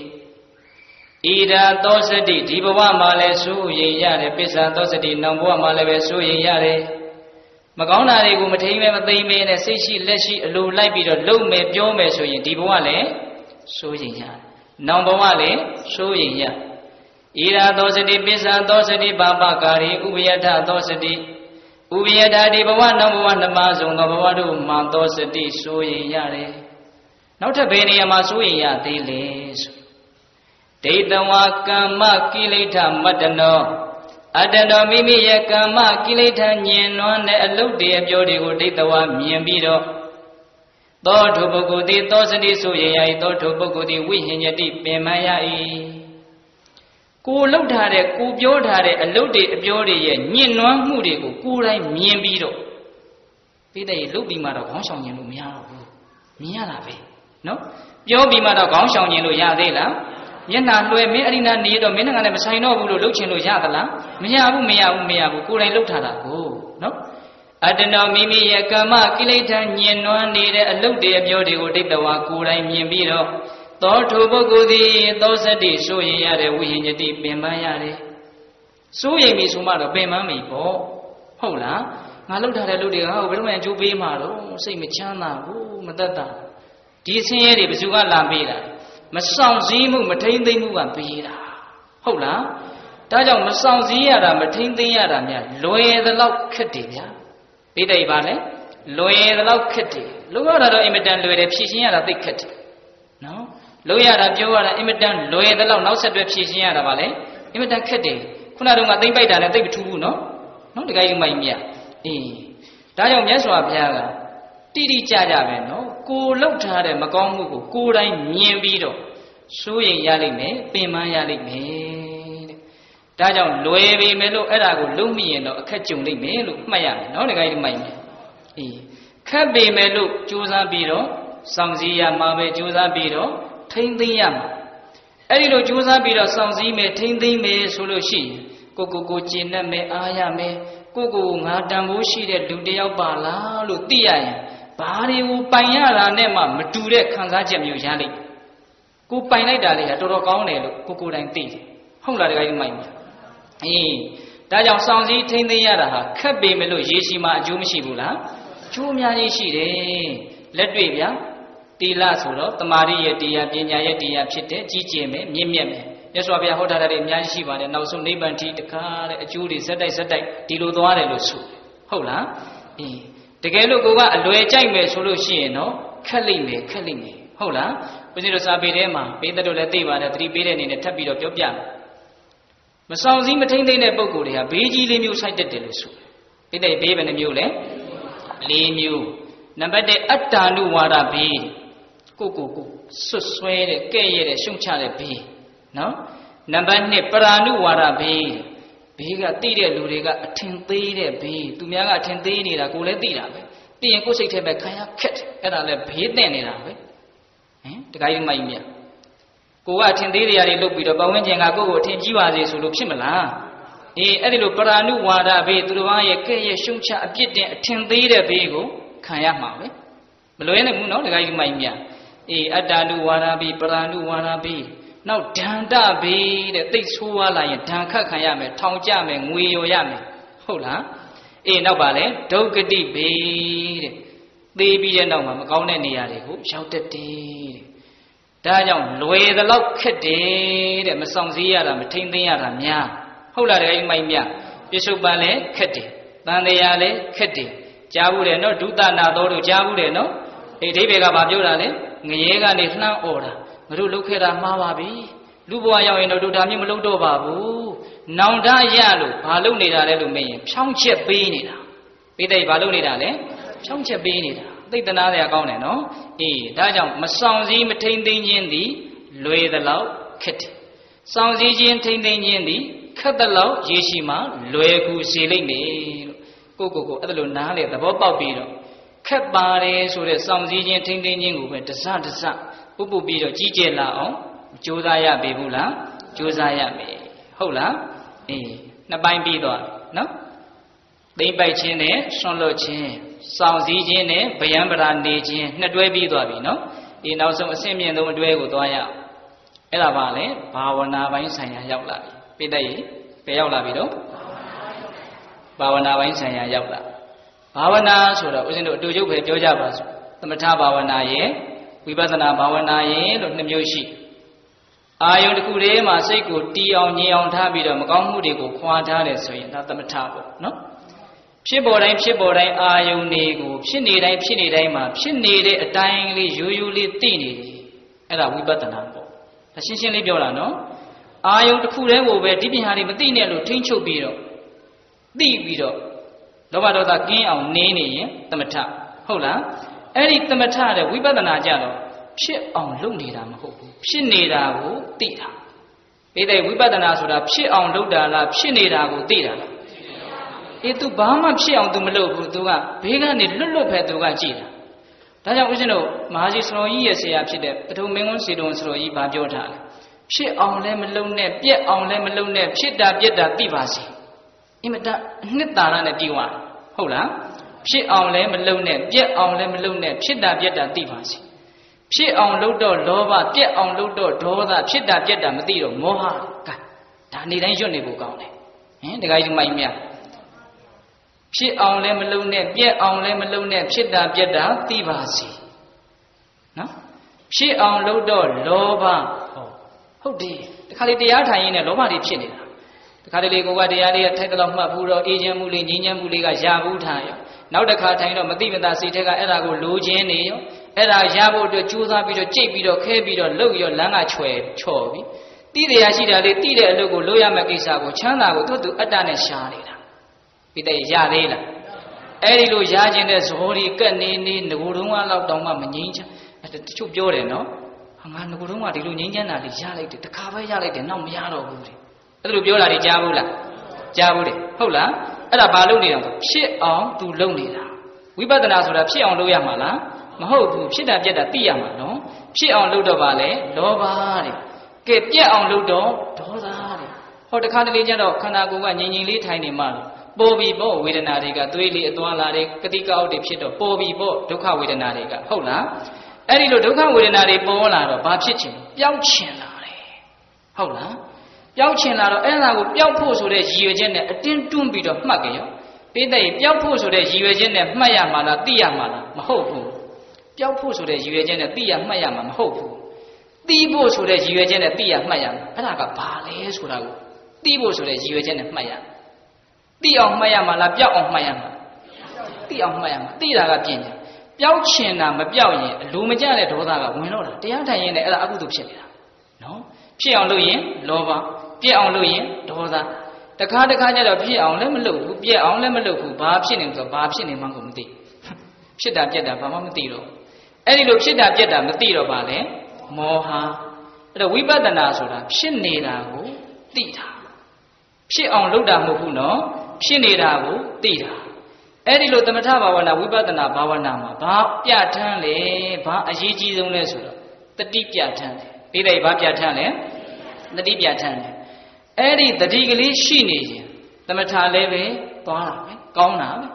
S1: ဣဒာသောစတိဒီဘဝမှာလည်းစိုးရိမ်ရတယ်ပိစ္ဆာသောစတိနောင်ဘဝမှာလည်းပဲစိုးရိမ်ရတယ်မကောင်းတာတွေကိုမထိန်မဲမသိမ့်မဲနဲ့စိတ်ရှိလက်ရှိအလိုလိုက်ပြီးတော့လုံမယ်ပြောမယ်ဆိုရင်ဒီဘဝလည်းစိုးရိမ်ရတယ်။ နောင်ဘဝလည်းစိုးရိမ်ရ။ဣရာသောစတိပစ္ဆာသောစတိပါပကာရီဥပယထသောစတိဥပယထဒီဘဝနောင်ဘဝနှမဆုံးသောဘဝတို့မှာသောစတိစိုးရိမ်ရတယ်။နောက်ထပ်ဘယ်နေရာမှာစိုးရိမ်ရသေးလဲဆိုဒိဋ္ဌဝါကမ္မကိလေသာမတ္တနောအတ္တတော်မိမိရဲ့ကမ္မကိလေသာညင်နွမ်းတဲ့အလုတ်တွေအပြောတွေကိုဒိဋ္ဌဝါမြင်ပြီးတော့ သောထုပုဂ္ဂိုလ်သည်သောစတိဆိုရရ၏သောထုပုဂ္ဂိုလ်သည်ဝိဟင်ညတိပင်မရ၏ကိုလှုပ်ထားတဲ့ကိုပြောထားတဲ့အလုတ်တွေအပြောတွေရဲ့ညင်နွမ်းမှုတွေကိုကိုယ်တိုင်မြင်ပြီးတော့ပိတဲ့လှုပ်ပြီးမှတော့ခေါင်းဆောင်ခြင်းလို့မရတော့ဘူးမြင်ရတာပဲနော်ပြောပြီးမှတော့ခေါင်းဆောင်ခြင်းလို့ရသေးလားမျက်နှာလွှဲမင်းအရိနာနေတော့မင်းကလည်းမဆိုင်တော့ဘူးလို့လှုပ်ချင်လို့ရသလားမရဘူးမရဘူးမရဘူးကိုယ်တိုင်လှုပ်ထားတာကိုနော် အတ္တနောမိမိရဲ့ကာမကိလေသာညင်နွမ်းနေတဲ့အလုတ်တွေအပြောတွေကိုဒိဋ္ဌဝါကိုယ်တိုင်မြင်ပြီးတော့သောထုပုဂ္ဂိုလ်သည်သောစတိဆိုရင်ရတဲ့ဝိဟိညတိပင်ပန်းရတယ်စိုးရိမ်ပြီဆိုမှတော့ပင်ပန်းပြီပေါ့ဟုတ်လားငါလှုပ်ထားတဲ့လူတွေကဟိုဘယ်တော့မှအကျိုးပေးမှာတော့စိတ်မချမ်းသာဘူးမသက်သာဒီဆင်းရဲတွေဘယ်သူကလာပေးတာမဆောင်စည်းမှုမထိမ့်သိမ့်မှုကပေးတာဟုတ်လားဒါကြောင့်မဆောင်စည်းရတာမထိမ့်သိမ့်ရတာများလွယ်သလောက်ခက်တယ်ဗျာ ပိဋိပါလေလွယ်သလောက်ခက်တယ်လုံးရတာတော့အင်မတန်လွယ်တယ်ဖြည့်ရှင်းရတာသိခက်တယ်နော်လုံးရတာပြောရတာအင်မတန်လွယ်သလောက်နောက်ဆက်တွဲဖြည့်ရှင်းရတာပါလေအင်မတန်ခက်တယ်ခုနကတော့ငါသိမ့်ပိုက်တာနဲ့သိမထူးဘူးနော်နော်တခါကြီးမိုက်မြတ်အေးဒါကြောင့်မြတ်စွာဘုရားကတိတိကျကျပဲနော်ကိုလှုပ်ထားတဲ့မကောင်းမှုကိုကိုယ်တိုင်မြင်ပြီးတော့စိုးရိမ်ရလိမ့်မယ်ပင်ပန်းရလိမ့်မယ်တဲ့ ဒါကြောင့်လွယ်ပေမဲ့လို့အဲ့ဒါကိုလုံးမိရင်တော့အခက်ကြုံလိမ့်မယ်လို့မှတ်ရမယ်နော်တခါကြီးမိုက်မယ်အေးခက်ပေမဲ့လို့ကြိုးစားပြီးတော့စောင့်စည်းရမှာပဲကြိုးစားပြီးတော့ထိမ့်သိမ့်ရမှာအဲ့ဒီလိုကြိုးစားပြီးတော့စောင့်စည်းမယ်ထိမ့်သိမ့်မယ်ဆိုလို့ရှိရင်ကိုကိုကိုကျင့်တတ်မယ်အားရမယ်ကိုကိုငါတန်ဖိုးရှိတဲ့လူတယောက်ပါလားလို့သိရရင်ဘာတွေကိုပိုင်ရတာနဲ့မှမတူတဲ့ခံစားချက်မျိုးရလိမ့်ကိုပိုင်လိုက်တာလေတော်တော်ကောင်းတယ်လို့ကိုကိုယ်တိုင်သိတယ်ဟုတ်လားတခါကြီးမိုက်မှာ အေးဒါကြောင့်စောင့်စည်းထိမ့်သိမ်းရတာဟာခက်ပေမဲ့လို့ရေရှိမှအကျိုးမရှိဘူးလားအကျိုးအများကြီးရှိတယ်လက်တွေ့ဗျာတီလဆိုတော့တမာရိရဲ့တရားပညာရဲ့တရားဖြစ်တဲ့ကြီးကျယ်မယ်မြင့်မြတ်မယ်မြတ်စွာဘုရားဟောထားတာတွေအများကြီးရှိပါတယ်နောက်ဆုံးနိဗ္ဗာန်ထိတခါတဲ့အကျိုးတွေဇက်တိုက်ဇက်တိုက်ဒီလိုသွားတယ်လို့ဆိုဟုတ်လားအေးတကယ်လို့ကိုကအလွယ်ကြိုက်မယ်ဆိုလို့ရှိရင်တော့ခက်လိမ့်မယ်ခက်လိမ့်မယ်ဟုတ်လားဘုရားတို့စာပေထဲမှာပေးတဲ့တို့လည်းသိပါတယ်သတိပေးတဲ့အနေနဲ့ထပ်ပြီးတော့ပြောပြမယ် မဆောင်စည်းမထိမ့်သိမ့်တဲ့ပုံကိုယ်တွေကဘေးကြီးလေးမျိုးဆိုင်တက်တယ်လို့ဆိုတယ်ပြတဲ့ဘေးဘယ်နှမျိုးလဲ၄မျိုးနံပါတ်1အတ္တနုဝါဒဘေးကိုကိုကိုဆွတ်ဆွဲတဲ့ကဲ့ရဲ့တဲ့ရှုံချတဲ့ဘေးနော်နံပါတ်2ပရာနုဝါဒဘေးဘေးကတိတဲ့လူတွေကအထင်သေးတဲ့ဘေးသူများကအထင်သေးနေတာကိုလည်းသိတာပဲသိရင်ကိုယ်စိတ်ထဲပဲခံရခက်အဲ့ဒါလည်းဘေးတဲ့နေတာပဲဟင်တခါကြီးမိုက်မြတ် ကိုကအထင်သေးတရားတွေလုပ်ပြီးတော့ပဝန်းကျင်ကကိုယ့်ကိုအထင်ကြီးပါစေဆိုလို့ဖြစ်မလားအေးအဲ့ဒီလိုပရာနုဝါဒဘေးသူတော်ဘာရဲ့ကဲ့ရဲ့ရှုံချအပြစ်တင်အထင်သေးတဲ့ဘေးကိုခံရမှာပဲမလွဲနိုင်ဘူးနော်တခါကြီးမိုက်မြတ်အေးအတ္တနုဝါဒဘေးပရာနုဝါဒဘေးနောက်ဒန္တဘေးတဲ့တိတ်ဆိုးသွားလာရင်ဒဏ်ခတ်ခံရမယ်ထောင်ကြမယ်ငွေရော်ရမယ်ဟုတ်လားအေးနောက်ပါလဲဒုက္ကတိဘေးတဲ့သေပြီးတဲ့နောက်မှာမကောင်းတဲ့နေရာတွေကိုရောက်တတ်တယ်တဲ့ ဒါကြောင့်လွယ်သလောက်ခက်တယ်တဲ့မဆောင်စည်းရတာမထိမ့်သိမ်းရတာများဟုတ်လားတကယ်မိုက်မြပြစ္ဆုတ်ပန်လည်းခက်တယ်တန်တရားလည်းခက်တယ်ကြားဘူးတယ်နော်ဒုသနာတော်တို့ကြားဘူးတယ်နော်အေးအဓိပ္ပာယ်ကဘာပြောတာလဲငရဲကနေလှမ်းអော်တာငါတို့လုတ်ခဲ့တာမှားပါပြီလူဘဝရောက်ရင်တော့ဒုဒါမျိုးမလုတ်တော့ပါဘူးနောင်တရလို့ဘာလုတ်နေတာလဲလို့မေးရင်ဖြောင်းချက်ပေးနေတာပိသိဘာလုတ်နေတာလဲဖြောင်းချက်ပေးနေတာ သိတနာစရာကောင်းတယ်နော်အေးဒါကြောင့်မဆောင်စည်းမထိမ့်သိမ်းခြင်းသည်လွယ်သလောက်ခက်တယ်ဆောင်စည်းခြင်းထိမ့်သိမ်းခြင်းသည်ခက်သလောက်ရေရှိမှလွယ်ကူစေလိမ့်မယ်လို့ကိုကိုကိုအဲ့ဒါလိုနားလေသဘောပေါက်ပြီးတော့ခက်ပါတယ်ဆိုတဲ့စောင့်စည်းခြင်းထိမ့်သိမ်းခြင်းကိုပဲတစတစပုပ်ပုပ်ပြီးတော့ကြီးကျယ်လာအောင်ကြိုးစားရပေဘူးလားကြိုးစားရမယ်ဟုတ်လားအေးနှစ်ပိုင်းပြီးတော့နော်သိမ့်ပိုက်ခြင်းနဲ့ဆွန့်လွတ်ခြင်းစောင့်စည်းခြင်းနဲ့ဗယံပရာနေခြင်းနှစ်တွဲပြီးသွားပြီနော်ဒီနောက်ဆုံးအဆင့်မြင့်ဆုံးအတွဲကိုသွားရအောင်အဲ့ဒါပါလေဘာဝနာပိုင်းဆိုင်ရာရောက်လာပြီပြည့်တဲ့ရေဘယ်ရောက်လာပြီတော့ဘာဝနာပိုင်းဆိုင်ရာရောက်လာဘာဝနာဆိုတော့ဦးဇင်းတို့အတူတူပဲပြောကြပါစို့သမထဘာဝနာရဲ့ဝိပဿနာဘာဝနာရဲ့လို့နှစ်မျိုးရှိအာယုန်တစ်ခုတည်းမှာစိတ်ကိုတီးအောင်ငြိမ်အောင်ထားပြီးတော့မကောင်းမှုတွေကိုခွာထားတယ်ဆိုရင်ဒါသမထပေါ့နော် ဖြစ်ပေါ်တိုင်းဖြစ်ပေါ်တိုင်းအာယုန်တွေကိုဖြစ်နေတိုင်းဖြစ်နေတိုင်းမှာဖြစ်နေတဲ့အတိုင်းလေးရိုးရိုးလေးသိနေတယ်အဲ့ဒါဝိပဿနာပေါ့ဒါရှင်းရှင်းလေးပြောတာနော်အာယုန်တစ်ခုတည်းကိုပဲဒီပညာတွေမသိနဲ့လို့ထိမ့်ချုပ်ပြီးတော့သိပြီးတော့လောဘဒေါသကင်းအောင်နေနေရင်သမထဟုတ်လားအဲ့ဒီသမထတဲ့ဝိပဿနာကြတော့ဖြစ်အောင်လုပ်နေတာမဟုတ်ဘူးဖြစ်နေတာကိုသိတာအေးတဲ့ဝိပဿနာဆိုတာဖြစ်အောင်လုပ်တာလားဖြစ်နေတာကိုသိတာလား အေး तू ဘာမှဖြစ်အောင် तू မလုပ်ဘူး तू ကဘေးကနေလွတ်လွတ်ပဲ तू ကကြည်တာဒါကြောင့်ဦးဇင်းတို့မဟာကြီးစတော်ကြီးရဲ့ဆရာဖြစ်တဲ့ပထုံမင်းကွန်းစီတော်စတော်ကြီးဗာပြောထားတယ်ဖြစ်အောင်လည်းမလုပ်နဲ့ပြက်အောင်လည်းမလုပ်နဲ့ဖြစ်တာပြက်တာသိပါစေအင်မတန်အနှစ်သာရနဲ့ပြီးသွားဟုတ်လားဖြစ်အောင်လည်းမလုပ်နဲ့ပြက်အောင်လည်းမလုပ်နဲ့ဖြစ်တာပြက်တာသိပါစေဖြစ်အောင်လုပ်တော့လောဘပြက်အောင်လုပ်တော့ဒေါသဖြစ်တာပြက်တာမသိတော့မောဟကဒါနေတိုင်းရွတ်နေဖို့ကောင်းတယ်ဟင်တခါကြီးမိုက်မြ ဖြစ်အောင်လည်းမလုပ်နဲ့ပြက်အောင်လည်းမလုပ်နဲ့ဖြစ်တာပြက်တာသိပါစေနော်ဖြစ်အောင်လုပ်တော့လောဘဟုတ်တယ်တခါလေတရားထိုင်ရင်လည်းလောဘတွေဖြစ်နေတာတခါတလေကိုကတရားလေးထိုက်တော့မှတ်ဘူးတော့အေးချမ်းမှုလေးငြိမ်းချမ်းမှုလေးကရဘူးထားရောနောက်တစ်ခါထိုင်တော့မသိမသာစိတ်ထက်ကအဲ့ဒါကိုလိုချင်နေရောအဲ့ဒါရဖို့အတွက်ကြိုးစားပြီးတော့ကြိတ်ပြီးတော့ခဲပြီးတော့လှုပ်ရောလမ်းကချွဲချော်ပြီးတိတရားရှိတာလေးတိတဲ့အလုပ်ကိုလုပ်ရမယ့်ကိစ္စကိုချမ်းသာကိုသူ့သူအတ္တနဲ့ရှားနေတာ ဒီတဲ့ရသေးလားအဲ့ဒီလိုရခြင်းတဲ့ဇောဒီကက်နေနေငကိုယ်တုံးကတော့တောင်မှမငြိမ်းချမ်းတချို့ပြောတယ်နော်ငါငကိုယ်တုံးကဒီလိုငြိမ်းချမ်းတာလေးရလိုက်တယ်တခါပဲရလိုက်တယ်နောက်မရတော့ဘူးတဲ့အဲ့လိုပြောတာတွေကြားဘူးလားကြားဘူးတယ်ဟုတ်လားအဲ့ဒါဘာလုပ်နေတာဆိုဖြစ်အောင်သူလုပ်နေတာဝိပဿနာဆိုတာဖြစ်အောင်လုပ်ရမှာလားမဟုတ်ဘူးဖြစ်တာပြက်တာသိရမှာနော်ဖြစ်အောင်လုပ်တော့ပါလေလောဘတဲ့ကဲပြက်အောင်လုပ်တော့ဒေါသတဲ့ဟောတခါတလေကျတော့ခန္ဓာကိုယ်ကငြိမ်ငြိမ်လေးထိုင်နေမှလို့ ပေါ်ပြီပေါ့ဝေဒနာတွေကသွေးလေးအသွားလာတွေကတိကောက်တွေဖြစ်တော့ပေါ်ပြီပေါ့ဒုက္ခဝေဒနာတွေကဟုတ်လားအဲ့ဒီလိုဒုက္ခဝေဒနာတွေပေါ်လာတော့ဘာဖြစ်ချင်ပျောက်ချင်လာတယ်ဟုတ်လားပျောက်ချင်လာတော့အဲ့ဒါကိုပျောက်ဖို့ဆိုတဲ့ရည်ရွယ်ချက်နဲ့အတင်းတွန်းပြီးတော့မှတ်ကြရောပိဋကပျောက်ဖို့ဆိုတဲ့ရည်ရွယ်ချက်နဲ့မှတ်ရမှာလားသိရမှာလားမဟုတ်ဘူးပျောက်ဖို့ဆိုတဲ့ရည်ရွယ်ချက်နဲ့သိရမှတ်ရမှာမဟုတ်ဘူးသိဖို့ဆိုတဲ့ရည်ရွယ်ချက်နဲ့သိရမှတ်ရမှာအဲ့ဒါကဘာလဲဆိုတာကိုသိဖို့ဆိုတဲ့ရည်ရွယ်ချက်နဲ့မှတ်ရ သိအောင်မှတ်ရမှာလားပျောက်အောင်မှတ်ရမှာသိအောင်မှတ်ရမှာသိတာကပြင်ညာပျောက်ချင်တာမပျောက်ရင်အလိုမကျတဲ့ဒေါသကဝင်တော့တာတရားထိုင်ရင်လည်းအဲ့ဒါအကုသိုလ်ဖြစ်နေတာနော်ဖြစ်အောင်လုပ်ရင်လောဘပြက်အောင်လုပ်ရင်ဒေါသတခါတခါကျတော့ဖြစ်အောင်လည်းမလုပ်ဘူးပြက်အောင်လည်းမလုပ်ဘူးဘာဖြစ်နေဆိုဘာဖြစ်နေမှကိုမသိဖြစ်တာပြက်တာဘာမှမသိတော့အဲ့ဒီလိုဖြစ်တာပြက်တာမသိတော့ပါလေမောဟအဲ့တော့ဝိပဿနာဆိုတာဖြစ်နေတာကိုသိတာဖြစ်အောင်လုပ်တာမဟုတ်ဘူးနော် ဖြစ်နေတာကိုသိတာအဲ့ဒီလိုသမထဘာဝနာဝိပဿနာဘာဝနာမှာဘာပြဋ္ဌာန်းလဲဘာအရေးကြီးဆုံးလဲဆိုတော့တတိပြဋ္ဌာန်းတယ်ဒီလိုက်ဘာပြဋ္ဌာန်းလဲတတိပြဋ္ဌာန်းတယ်အဲ့ဒီတတိကလေးရှိနေရင်သမထလည်းပဲသွားတာပဲကောင်းတာပဲ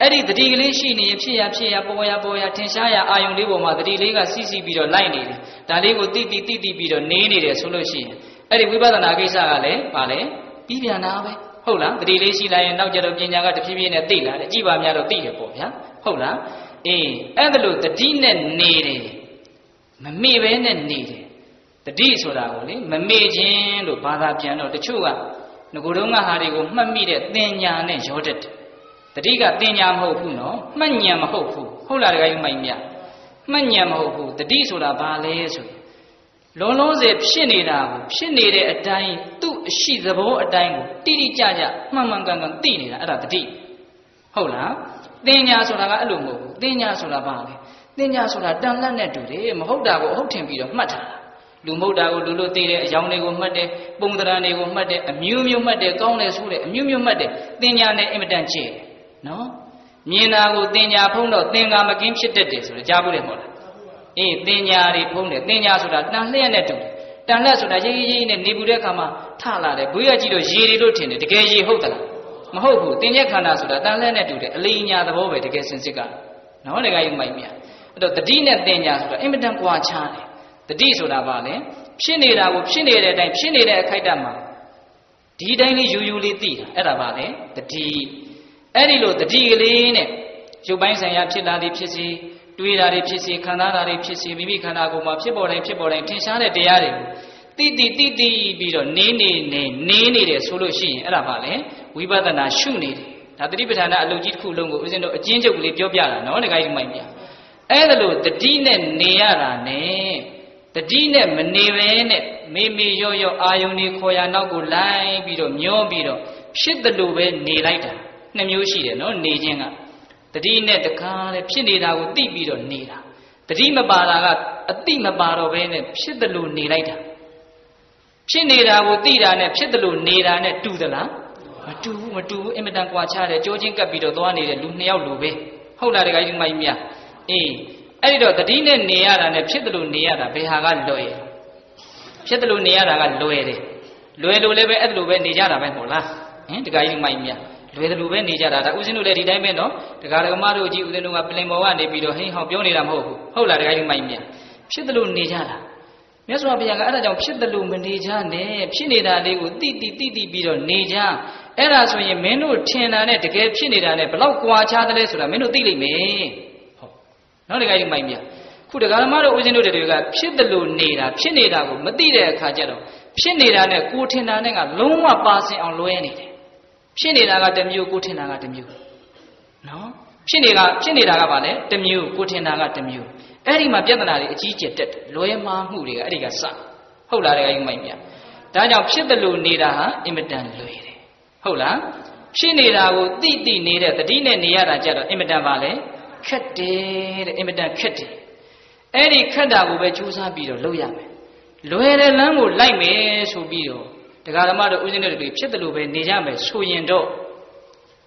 S1: အဲ့ဒီတတိကလေးရှိနေရင်ဖြစ်ရဖြစ်ရပေါ်ရပေါ်ရထင်ရှားရအာယုံလေးပေါ်မှာတတိလေးကစီးစီးပြီးတော့လိုက်နေတယ်ဒါလေးကိုတိတိတိတိပြီးတော့နေနေတယ်ဆိုလို့ရှိရင်အဲ့ဒီဝိပဿနာကိစ္စကလည်းဗာလဲပြီးပြန်တာပဲ ဟုတ်လားတတိလေးရှိလာရင်နောက်ကြတော့ပညာကတဖြည်းဖြည်းနဲ့သိလာတယ်ကြည်ပါများတော့သိတယ်ပေါ့ဗျာဟုတ်လားအေးအဲ့ဒါလို့တတိနဲ့နေတယ်မမေ့ပဲနဲ့နေတယ်တတိဆိုတာကိုလေမမေ့ခြင်းလို့ဘာသာပြန်တော့တချို့ကငကိုယ်တုံးကဟာတွေကိုမှတ်မိတဲ့သင်ညာနဲ့ရောတတ်တယ်တတိကသင်ညာမဟုတ်ဘူးနော်မှတ်ဉာဏ်မဟုတ်ဘူးဟုတ်လားတခါကြီးမိုက်မြမှတ်ဉာဏ်မဟုတ်ဘူးတတိဆိုတာဘာလဲဆိုရင် လုံးလုံးစေဖြစ်နေတာကိုဖြစ်နေတဲ့အတိုင်းသူ့အရှိသဘောအတိုင်းကိုတိတိကျကျမှန်မှန်ကန်ကန်သိနေတာအဲ့ဒါတတိဟုတ်လားသင်ညာဆိုတာကအဲ့လိုမဟုတ်ဘူးသင်ညာဆိုတာဘာလဲသင်ညာဆိုတာတန်လတ်နဲ့တူတယ်မဟုတ်တာကိုအဟုတ်ထင်ပြီးတော့မှတ်ထားတာလူမဟုတ်တာကိုလူလို့သိတယ်အယောင်တွေကိုမှတ်တယ်ပုံသဏ္ဍာန်တွေကိုမှတ်တယ်အမျိုးမျိုးမှတ်တယ်ကောင်းတယ်ဆိုတယ်အမျိုးမျိုးမှတ်တယ်သင်ညာနဲ့အင်မတန်ကျဲတယ်နော်မြင်တာကိုသင်ညာဖုံးတော့သင်္ကာမကင်းဖြစ်တတ်တယ်ဆိုတော့ကြားဘူးလေမဟုတ်လား အေးသင်ညာတွေဖုံးတယ်သင်ညာဆိုတာတန်လျက်နဲ့တူတယ်တန်လျက်ဆိုတာရေးရေးနဲ့နေပူတဲ့အခါမှာထလာတယ်ဘွေးရကြည့်တော့ရေတွေလို့ထင်တယ်တကယ်ရေဟုတ်သလားမဟုတ်ဘူးသင်ရဲ့ခန္ဓာဆိုတာတန်လျက်နဲ့တူတယ်အလေးညာသဘောပဲတကယ်စင်စစ်ကနော်တကယ်ယူမိုက်မြအဲ့တော့တတိနဲ့သင်ညာဆိုတာအင်မတန်ကွာခြားတယ်တတိဆိုတာဘာလဲဖြစ်နေတာကိုဖြစ်နေတဲ့အတိုင်းဖြစ်နေတဲ့အခိုက်အတန့်မှာဒီတိုင်းလေးယူယူလေးသိတာအဲ့ဒါပါလေတတိအဲ့ဒီလိုတတိကလေးနဲ့ရုပ်ပိုင်းဆိုင်ရာဖြစ်လာသည်ဖြစ်စီ တွေးတာတွေဖြစ်စီခံစားတာတွေဖြစ်စီမိမိခန္ဓာကိုယ်မှာဖြစ်ပေါ်တိုင်းဖြစ်ပေါ်တိုင်းထင်ရှားတဲ့တရားတွေကိုတိတိတိတိပြီးတော့နေနေနေနေနေတယ်ဆိုလို့ရှိရင်အဲ့ဒါပါလေဝိပဿနာရှုနေတယ်ဒါတတိပဋ္ဌာန်အလုပ်ကြီးတစ်ခုလုံးကိုဦးဇင်းတို့အကျဉ်းချုပ်ကလေးပြောပြတာနော်တခါကြီးမိုက်ပြအဲ့ဒါလို့တတိနဲ့နေရတာနဲ့တတိနဲ့မနေပဲနဲ့မေမေရော့ရော့အာယုန်ဒီခေါ်ရနောက်ကိုလိုက်ပြီးတော့မျောပြီးတော့ဖြစ်တယ်လို့ပဲနေလိုက်တာနှစ်မျိုးရှိတယ်နော်နေခြင်းက တတိနဲ့တကားတဲ့ဖြစ်နေတာကိုသိပြီးတော့နေတာတတိမပါတာကအတိမပါတော့ဘဲနဲ့ဖြစ်တယ်လို့နေလိုက်တာဖြစ်နေတာကိုသိတာနဲ့ဖြစ်တယ်လို့နေတာနဲ့တူသလားမတူဘူးမတူဘူးအင်မတန်ကွာခြားတယ်ကြိုးချင်းကပ်ပြီးတော့သွားနေတဲ့လူနှစ်ယောက်လိုပဲဟုတ်လားတခါကြီးမိုင်းမြအေးအဲ့ဒီတော့တတိနဲ့နေရတာနဲ့ဖြစ်တယ်လို့နေရတာဘယ်ဟာကလွယ်ဖြစ်တယ်လို့နေရတာကလွယ်တယ်လွယ်လို့လည်းပဲအဲ့ဒါလိုပဲနေကြတာပဲမဟုတ်လားဟင်တခါကြီးမိုင်းမြ လွယ်တယ်လို့ပဲနေကြတာဒါဦးဇင်းတို့လည်းဒီတိုင်းပဲနော်တခါဒကမတို့ကြီးဦးဇင်းတို့ကပြင်ပေါ်ကနေပြီးတော့ဟိဟောပြောနေတာမဟုတ်ဘူးဟုတ်လားတခါကြီးမိုင်းမြဖြစ်တယ်လို့နေကြတာမြတ်စွာဘုရားကအဲ့ဒါကြောင့်ဖြစ်တယ်လို့မနေကြနဲ့ဖြစ်နေတာလေးကိုတိတိတိတိပြီးတော့နေကြအဲ့ဒါဆိုရင်မင်းတို့ထင်တာနဲ့တကယ်ဖြစ်နေတာနဲ့ဘလောက်ကွာခြားတယ်လဲဆိုတာမင်းတို့သိလိမ့်မယ်ဟုတ်နောက်တခါကြီးမိုက်မြခုတက္ကရာမတို့ဦးဇင်းတို့တွေကဖြစ်တယ်လို့နေတာဖြစ်နေတာကိုမသိတဲ့အခါကျတော့ဖြစ်နေတာနဲ့ကိုထင်တာနဲ့ကလုံးဝပါစင်အောင်လွဲနေတယ် ဖြစ်နေတာကတစ်မျိုးကိုထင်တာကတစ်မျိုးနော်ဖြစ်နေတာဖြစ်နေတာကဘာလဲတစ်မျိုးကိုထင်တာကတစ်မျိုးအဲ့ဒီမှာပြဿနာတွေအကြီးကျယ်တက်တယ်လွဲမှားမှုတွေကအဲ့ဒီကစဟုတ်လားတကယ်ကြီးမိုက်မြဒါကြောင့်ဖြစ်တယ်လို့နေတာဟာအင်မတန်လွယ်တယ်ဟုတ်လားဖြစ်နေတာကိုတိတိနေတဲ့တတိနဲ့နေရတာကြတော့အင်မတန်ပါလေခက်တယ်တဲ့အင်မတန်ခက်တယ်အဲ့ဒီခက်တာကိုပဲကြိုးစားပြီးတော့လုပ်ရမယ်လွယ်တဲ့လမ်းကိုလိုက်မယ်ဆိုပြီးတော့ တရားဓမ္မတို့ဥစဉ်တွေဖြစ်တယ်လို့ပဲနေကြမယ်ဆိုရင်တော့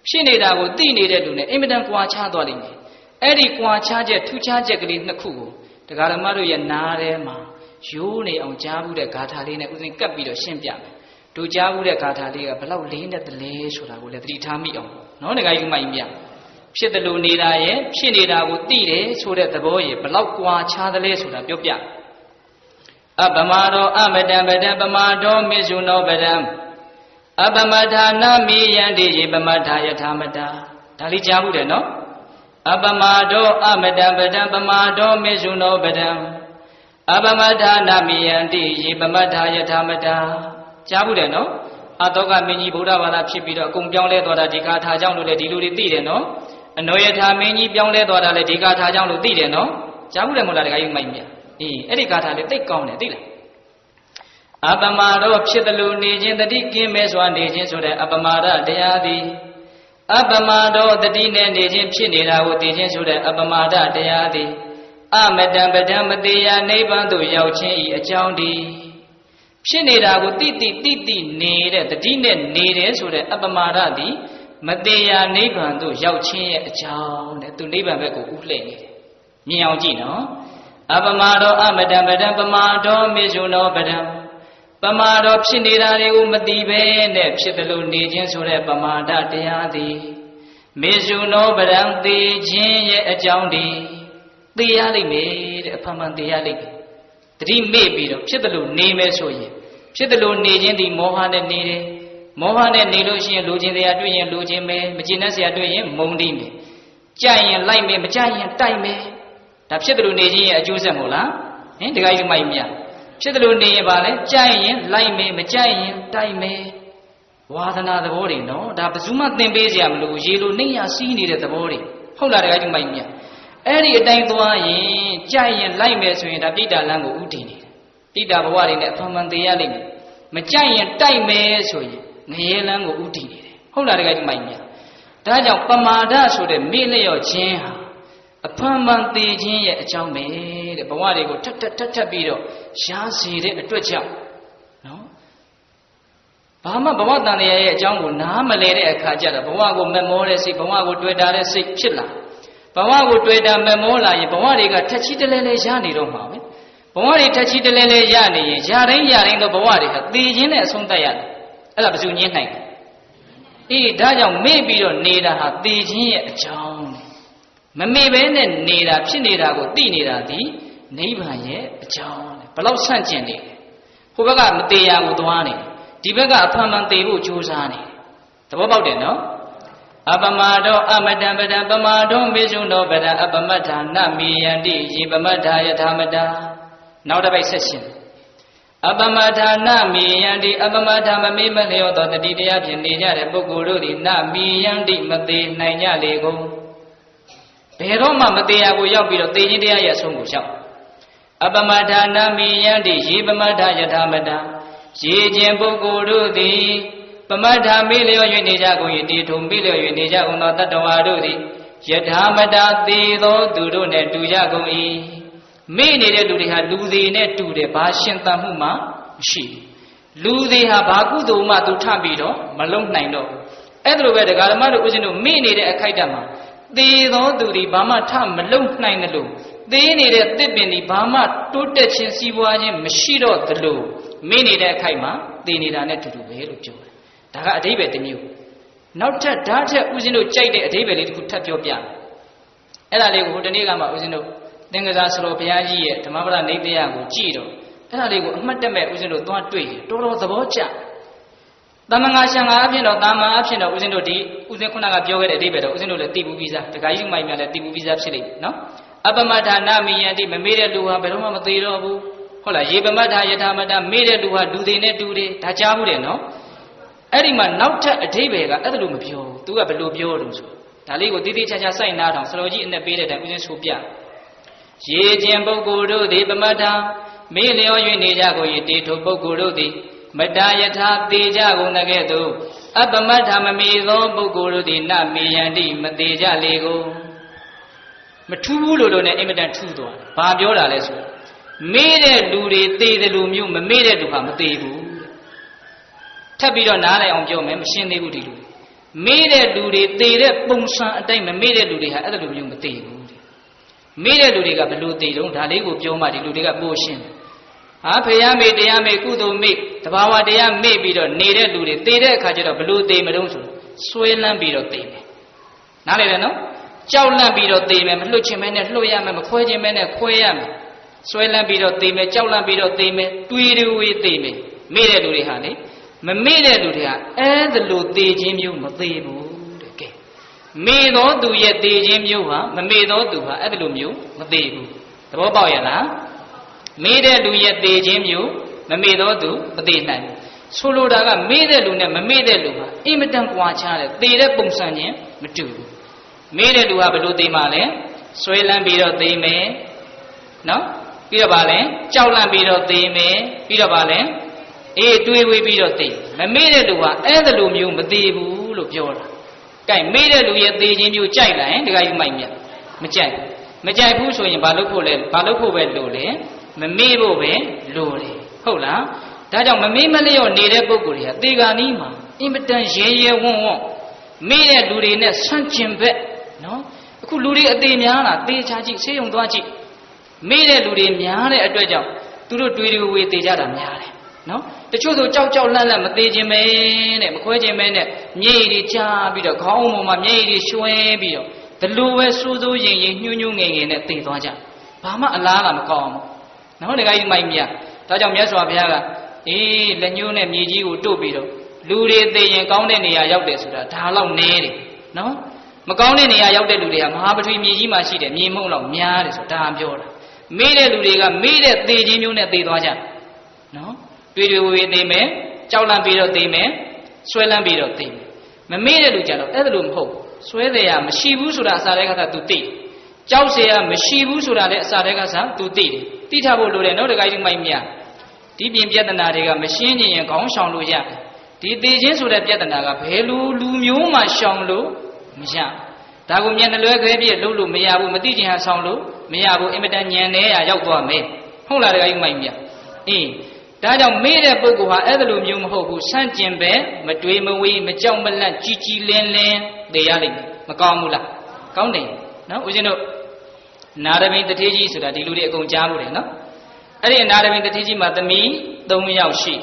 S1: ဖြစ်နေတာကိုသိနေတဲ့လူနဲ့အင်မတန်ကြွားချသွားလိမ့်မယ်အဲ့ဒီကြွားချချက်ထူးခြားချက်ကလေးနှစ်ခုကိုတရားဓမ္မတို့ရဲ့နားထဲမှာရိုးနေအောင်ကြားဘူးတဲ့ဂါထာလေးနဲ့ဥစဉ်ကပ်ပြီးတော့ရှင်းပြမယ်တို့ကြားဘူးတဲ့ဂါထာလေးကဘလောက်လေးနဲ့တလဲဆိုတာကိုလည်းသတိထားမိအောင်နော်ငါကြီးမှိုင်ပြဖြစ်တယ်လို့နေတာရဲ့ဖြစ်နေတာကိုသိတယ်ဆိုတဲ့သဘောရဲ့ဘလောက်ကြွားချတယ်လဲဆိုတာပြောပြ အပမရောအမတံပဒံပမာတော်မေဇုနောပဒံအပမထာနာမိယန္တိယေပမထာယထာမတာဒါလေးကြားမှုတယ်နော်အပမတော်အမတံပဒံပမာတော်မေဇုနောပဒံအပမထာနာမိယန္တိယေပမထာယထာမတာကြားမှုတယ်နော်အတောကမင်းကြီးဗုဒ္ဓဘာသာဖြစ်ပြီးတော့အကုန်ပြောင်းလဲသွားတာဒီကာထာကြောင့်လို့လေဒီလူတွေသိတယ်နော်အနောယထာမင်းကြီးပြောင်းလဲသွားတာလေဒီကာထာကြောင့်လို့သိတယ်နော်ကြားမှုတယ်မို့လားတခါကြီးမိုက်မြ အေးအဲ့ဒီကာထာလေးသိကောင်းတယ်သိလားအပမာရောဖြစ်တယ်လို့နေခြင်းတတိကင်းမဲစွာနေခြင်းဆိုတဲ့အပမာဒတရားသည်အပမတောတတိနဲ့နေခြင်းဖြစ်နေတာကိုသိခြင်းဆိုတဲ့အပမဒတရားသည်အမတံပဒံမတေယနိဗ္ဗာန်သို့ရောက်ခြင်းဤအကြောင်းဒီဖြစ်နေတာကိုတိတိတိတိနေတဲ့တတိနဲ့နေတယ်ဆိုတဲ့အပမဒသည်မတေယနိဗ္ဗာန်သို့ရောက်ခြင်းရဲ့အကြောင်းတဲ့သူနိဗ္ဗာန်ဘက်ကိုဥလှည့်နေတယ်မြင်အောင်ကြည့်နော် အပမတောအမတံပဒံပမာတောမေဇုနောပဒံပမာတော်ဖြစ်နေတာတွေကိုမသိပဲနဲ့ဖြစ်တယ်လို့နေခြင်းဆိုတဲ့ပမာဒတရားသည်မေဇုနောပရံသိခြင်းရဲ့အကြောင်းဒီသိရလိမ့်မယ်တဲ့အဖမှန်သိရလိမ့်မယ်တတိမေ့ပြီးတော့ဖြစ်တယ်လို့နေမယ်ဆိုရင်ဖြစ်တယ်လို့နေခြင်းဒီမောဟနဲ့နေတယ်မောဟနဲ့နေလို့ရှိရင်လူချင်းတရားတွေ့ရင်လူချင်းပဲမကျင်တတ်စရာတွေ့ရင်မုံတိမယ်ကြိုက်ရင်လိုက်မယ်မကြိုက်ရင်တိုက်မယ် ဒါဖြစ်တယ်လို့နေခြင်းရဲ့အကျိုးဆက်မို့လားဟင်တခါကြီးမိုက်မြတ်ဖြစ်တယ်လို့နေရင်ပါလဲကြိုက်ရင်လိုက်မယ်မကြိုက်ရင်တိုက်မယ်ဝါသနာသဘောတွေနော်ဒါဘယ်သူမှသင်ပေးစရာမလိုရေလိုနှိမ့်ရစီးနေတဲ့သဘောတွေဟုတ်လားတခါကြီးမိုက်မြတ်အဲ့ဒီအတိုင်းသွားရင်ကြိုက်ရင်လိုက်မယ်ဆိုရင်ဒါပိဋ္ဌာလမ်းကိုဥတည်နေတယ်ပိဋ္ဌာဘဝတွေနဲ့အဖန်မှန်သေးရလိမ့်မယ်မကြိုက်ရင်တိုက်မယ်ဆိုရင်ငရေလမ်းကိုဥတည်နေတယ်ဟုတ်လားတခါကြီးမိုက်မြတ်ဒါကြောင့်ပမာဒဆိုတဲ့မေ့လျော့ခြင်းဟာ အဖန်မှန်သေးခြင်းရဲ့အကြောင်းပဲတဲ့ဘဝတွေကိုထက်ထက်ထက်ထက်ပြီးတော့ရှားစီတဲ့အတွက်ကြောင့်နော်ဘာမှဘဝတန်တရားရဲ့အကြောင်းကိုနားမလဲတဲ့အခါကျတော့ဘဝကိုမမောတဲ့စိတ်ဘဝကိုတွေ့တာတဲ့စိတ်ဖြစ်လာဘဝကိုတွေ့တာမမောလာရင်ဘဝတွေကထက်ချီတလဲလဲရနေတော့မှာပဲဘဝတွေထက်ချီတလဲလဲရနေရင်ရတိုင်းရတိုင်းတော့ဘဝတွေဟာတည်ခြင်းနဲ့အဆုံးသတ်ရတယ်အဲ့ဒါဘယ်သူညင်းနိုင်အေးဒါကြောင့်မေ့ပြီးတော့နေတာဟာတည်ခြင်းရဲ့အကြောင်း မမေ့ဘဲနဲ့နေတာဖြစ်နေတာကိုသိနေတာဒီနိဗ္ဗာန်ရဲ့အကြောင်းဘလောက်ဆန့်ကျင်နေလဲဟိုဘက်ကမသေးရကိုသွားနေဒီဘက်ကအဖန်မှန်သေးဖို့ကြိုးစားနေသဘောပေါက်တယ်နော်အပမတောအမတံပဒံပမာတောမေဇုနောပဒံအပမတ္ထာနမေယန္တိယေပမတ္ထာယထာမတာနောက်တစ်ပိုက်ဆက်ရှင်အပမထာနမေယန္တိအပမထာမမေ့မလျော့သောတတိတရားဖြင့်နေကြတဲ့ပုဂ္ဂိုလ်တို့သည်နမေယန္တိမသေးနိုင်ကြလေကုန် ဘယ်တော့မှမသေးရကိုရောက်ပြီးတော့သေခြင်းတရားရဲ့အဆုံးကိုရောက်အပမထာနာမိယန္တိရေပမထာယထာမတရေခြင်းပုဂ္ဂိုလ်တို့သည်ပမထာမေလျော်၍နေကြကုန်၏တီထုံမေလျော်၍နေကြကုန်သောတတ္တဝါတို့သည်ယထာမတသေသောသူတို့နှင့်တူကြကုန်၏မေ့နေတဲ့လူတွေဟာလူသေးနဲ့တူတယ်ဘာရှင်သန်မှုမှမရှိလူသေးဟာဘာကုသိုလ်မှသူထပြီးတော့မလုံနိုင်တော့အဲ့ဒါလိုပဲဒကာဓမ္မတို့ဦးဇင်းတို့မေ့နေတဲ့အခိုက်အတန့်မှာ သေသောသူတွေဘာမှထမလုံနိုင်တယ်လို့သေးနေတဲ့တစ်ပင်ဒီဘာမှတိုးတက်ခြင်းစီးပွားခြင်းမရှိတော့သလိုမိနေတဲ့အခိုက်မှာသေနေတာနဲ့တူတူပဲလို့ပြောတယ်။ဒါကအဓိပ္ပာယ်တစ်မျိုး။နောက်ထပ်ဓာတ်ထက်ဦးဇင်းတို့ကြိုက်တဲ့အဓိပ္ပာယ်လေးတစ်ခုထပ်ပြောပြမယ်။အဲ့ဒါလေးကိုဟိုတနေ့ကမှဦးဇင်းတို့သင်္ကစားဆရာဘုရားကြီးရဲ့ဓမ္မပဒနေတရားကိုကြည့်တော့အဲ့ဒါလေးကိုအမှတ်တမဲ့ဦးဇင်းတို့သွားတွေ့ရင်တော်တော်သဘောကျ။တ မန်ငါရှံငါအဖြစ်တော့တာမန်အဖြစ်တော့ဦးဇင်းတို့ဒီဦးဇင်းခုနကပြောခဲ့တဲ့အဓိပ္ပာယ်တော့ဦးဇင်းတို့လည်းသိဘူးပြီးသား။တခါကြီးမိုက်မြလည်းသိဘူးပြီးသားဖြစ်လိမ့်မယ်နော်။အပမထာနာမိယတိမမေ့တဲ့လူဟာဘယ်တော့မှမသေးတော့ဘူးဟုတ်လားရေပမထာယထာမတမေ့တဲ့လူဟာလူသေးနဲ့တူတယ်ဒါကြားဘူးတယ်နော်အဲ့ဒီမှာနောက်ထပ်အဓိပ္ပာယ်ကအဲ့ဒါလို့မပြောဘူး तू ကဘယ်လိုပြောလို့ဆိုဒါလေးကိုတိတိကျကျစိုက်နာထောင်စတော်ကြီးအနဲ့ပေးတဲ့တိုင်ဦးဇင်းဆိုပြရေခြင်းပုဂ္ဂိုလ်တို့သည်ပမထာမေ့လျော၍နေကြကုန်၏တေထုပုဂ္ဂိုလ်တို့သည် မတယထာသေးကြကုန်တဲ့ကဲ့သို့အပမထာမမီသောပုဂ္ဂိုလ်တို့သည်နမေယန္တိမသေးကြလေကုန်မထူးဘူးလို့လို့ ਨੇ အင်မတန်ထူးသွားတယ်။ဘာပြောတာလဲဆိုမေးတဲ့လူတွေသေတယ်လို့မျိုးမမေးတဲ့လူဟာမသေးဘူး။ထပ်ပြီးတော့နားလည်အောင်ပြောမယ်မရှင်းသေးဘူးဒီလူ။မေးတဲ့လူတွေသေတဲ့ပုံစံအတိုင်းမမေးတဲ့လူတွေဟာအဲ့လိုမျိုးမသေးဘူး။မေးတဲ့လူတွေကဘယ်လိုသေတုံးဒါလေးကိုပြောမှဒီလူတွေကပို့ရှင်းတယ်။ ဟာဖယားမေတရားမေကုသိုလ်မေတဘာဝတရားမေ့ပြီးတော့နေတဲ့လူတွေသေတဲ့အခါကျတော့ဘလို့သေမတုံးဆိုဆွဲလန်းပြီးတော့သေတယ်။နားလည်တယ်နော်။ကြောက်လန့်ပြီးတော့သေမယ်မလွတ်ချင်မဲနဲ့လွတ်ရမယ်မခွဲချင်မဲနဲ့ခွဲရမယ်ဆွဲလန့်ပြီးတော့သေမယ်ကြောက်လန့်ပြီးတော့သေမယ်တွေးတွေဝေးသေမယ်မေ့တဲ့လူတွေဟာလေမမေ့တဲ့လူတွေကအဲ့ဒါလိုသေခြင်းမျိုးမသေးဘူးတဲ့ကဲမေ့သောသူရဲ့သေခြင်းမျိုးဟာမမေ့သောသူဟာအဲ့ဒါလိုမျိုးမသေးဘူးသဘောပေါက်ရဲ့လား မေ့တဲ့လူရဲ့သေခြင်းမျိုးမမေ့သောသူမသေးနိုင်ဘူးဆိုလိုတာကမေ့တဲ့လူနဲ့မမေ့တဲ့လူဟာအင်မတန်ကွာခြားတယ်သေတဲ့ပုံစံချင်းမတူဘူးမေးတဲ့လူကဘယ်လိုသိမှလဲဆွဲလန်းပြီးတော့သိမယ်နော်ပြီးတော့ဗာလဲကြောက်လန့်ပြီးတော့သိမယ်ပြီးတော့ဗာလဲအေးတွေးဝေးပြီးတော့သိမမေ့တဲ့လူကအဲ့ဒါလိုမျိုးမသိဘူးလို့ပြောတာကဲမေးတဲ့လူရဲ့သေခြင်းမျိုးကြိုက်လာရင်ဒကာကြီးမိုက်မြတ်မကြိုက်မကြိုက်ဘူးဆိုရင်ဘာလုပ်ဖို့လဲဘာလုပ်ဖို့ပဲလိုလေ မမေ့ဖို့ပဲလိုတယ်ဟုတ်လားဒါကြောင့်မမေ့မလျော့နေတဲ့ပုဂ္ဂိုလ်တွေကသေဂာနီးမှာအင်မတန်ရဲရဲဝံ့ဝံ့မေ့တဲ့လူတွေနဲ့ဆန့်ကျင်ဘက်နော်အခုလူတွေအသေးများလားသေချာကြည့်ဆေးရုံသွားကြည့်မေ့တဲ့လူတွေများတဲ့အတွက်ကြောင့်သူတို့တွေးတွေဝေသေးကြတာများတယ်နော်တချို့ဆိုကြောက်ကြောက်လန့်လန့်မသေးခြင်းပဲနဲ့မခွဲခြင်းပဲနဲ့မျက်ရည်တွေကျပြီးတော့ခေါင်းပေါ်မှာမျက်ရည်တွေရွှဲပြီးတော့ဒီလိုပဲစိုးစိုးရင်ရင်ညှို့ညှို့ငယ်ငယ်နဲ့သေသွားကြဘာမှအလားလာမကောင်းဘူး နော်တခါကြီးမိုက်မြတ်ဒါကြောင့်မြတ်စွာဘုရားကအေးလက်ညှိုးနဲ့မြေကြီးကိုတို့ပြီးတော့လူတွေသေရင်ကောင်းတဲ့နေရာရောက်တယ်ဆိုတာဒါတော့နဲတယ်နော်မကောင်းတဲ့နေရာရောက်တဲ့လူတွေကမဟာပထဝီမြေကြီးမှာရှိတယ်မြေမှုန့်လောက်များတယ်ဆိုတာဒါပြောတာမေးတဲ့လူတွေကမေးတဲ့သေခြင်းမျိုးနဲ့သေသွားကြနော်တွေ့တွေ့ဝေဝေသိမယ်ကြောက်လန့်ပြီးတော့သိမယ်ဆွဲလန့်ပြီးတော့သိမယ်မမေ့တဲ့လူကြတော့အဲ့ဒါလိုမဟုတ်ဆွဲတယ်ရမရှိဘူးဆိုတာအစာတဲ့ကသာ तू သိ ကြောက်เสียမရှိဘူးဆိုတာလည်းအစာတဲ့ကသာ तू သိတယ်သိထားဖို့လိုတယ်နော်တခါကြီးမိုက်မြဒီပြင်ပြဿနာတွေကမရှင်းရင်ရင်ခေါင်းရှောင်လို့ရတယ်ဒီသေခြင်းဆိုတဲ့ပြဿနာကဘယ်လိုလူမျိုးမှရှောင်လို့မရဒါကိုမျက်နှလွဲခဲပြည့်လုပ်လို့မရဘူးမသိချင်ဟာဆောင်လို့မရဘူးအင်မတန်ညံနေရရောက်သွားမယ်ဟုတ်လားတခါကြီးမိုက်မြအေးဒါကြောင့်မေ့တဲ့ပုဂ္ဂိုလ်ဟာအဲ့လိုမျိုးမဟုတ်ဘူးဆန့်ကျင်ပဲမတွေးမဝေးမကြောက်မလန့်ကြီးကြီးလင်းလင်းသိရလိမ့်မယ်မကောင်းဘူးလားကောင်းတယ်နော်ဦးဇင်းတို့ နာရမိန်တထေးကြီးဆိုတာဒီလူတွေအကုန်ကြားလို့တယ်နော်အဲ့ဒီနာရမိန်တထေးကြီးမှာသမီး၃ယောက်ရှိ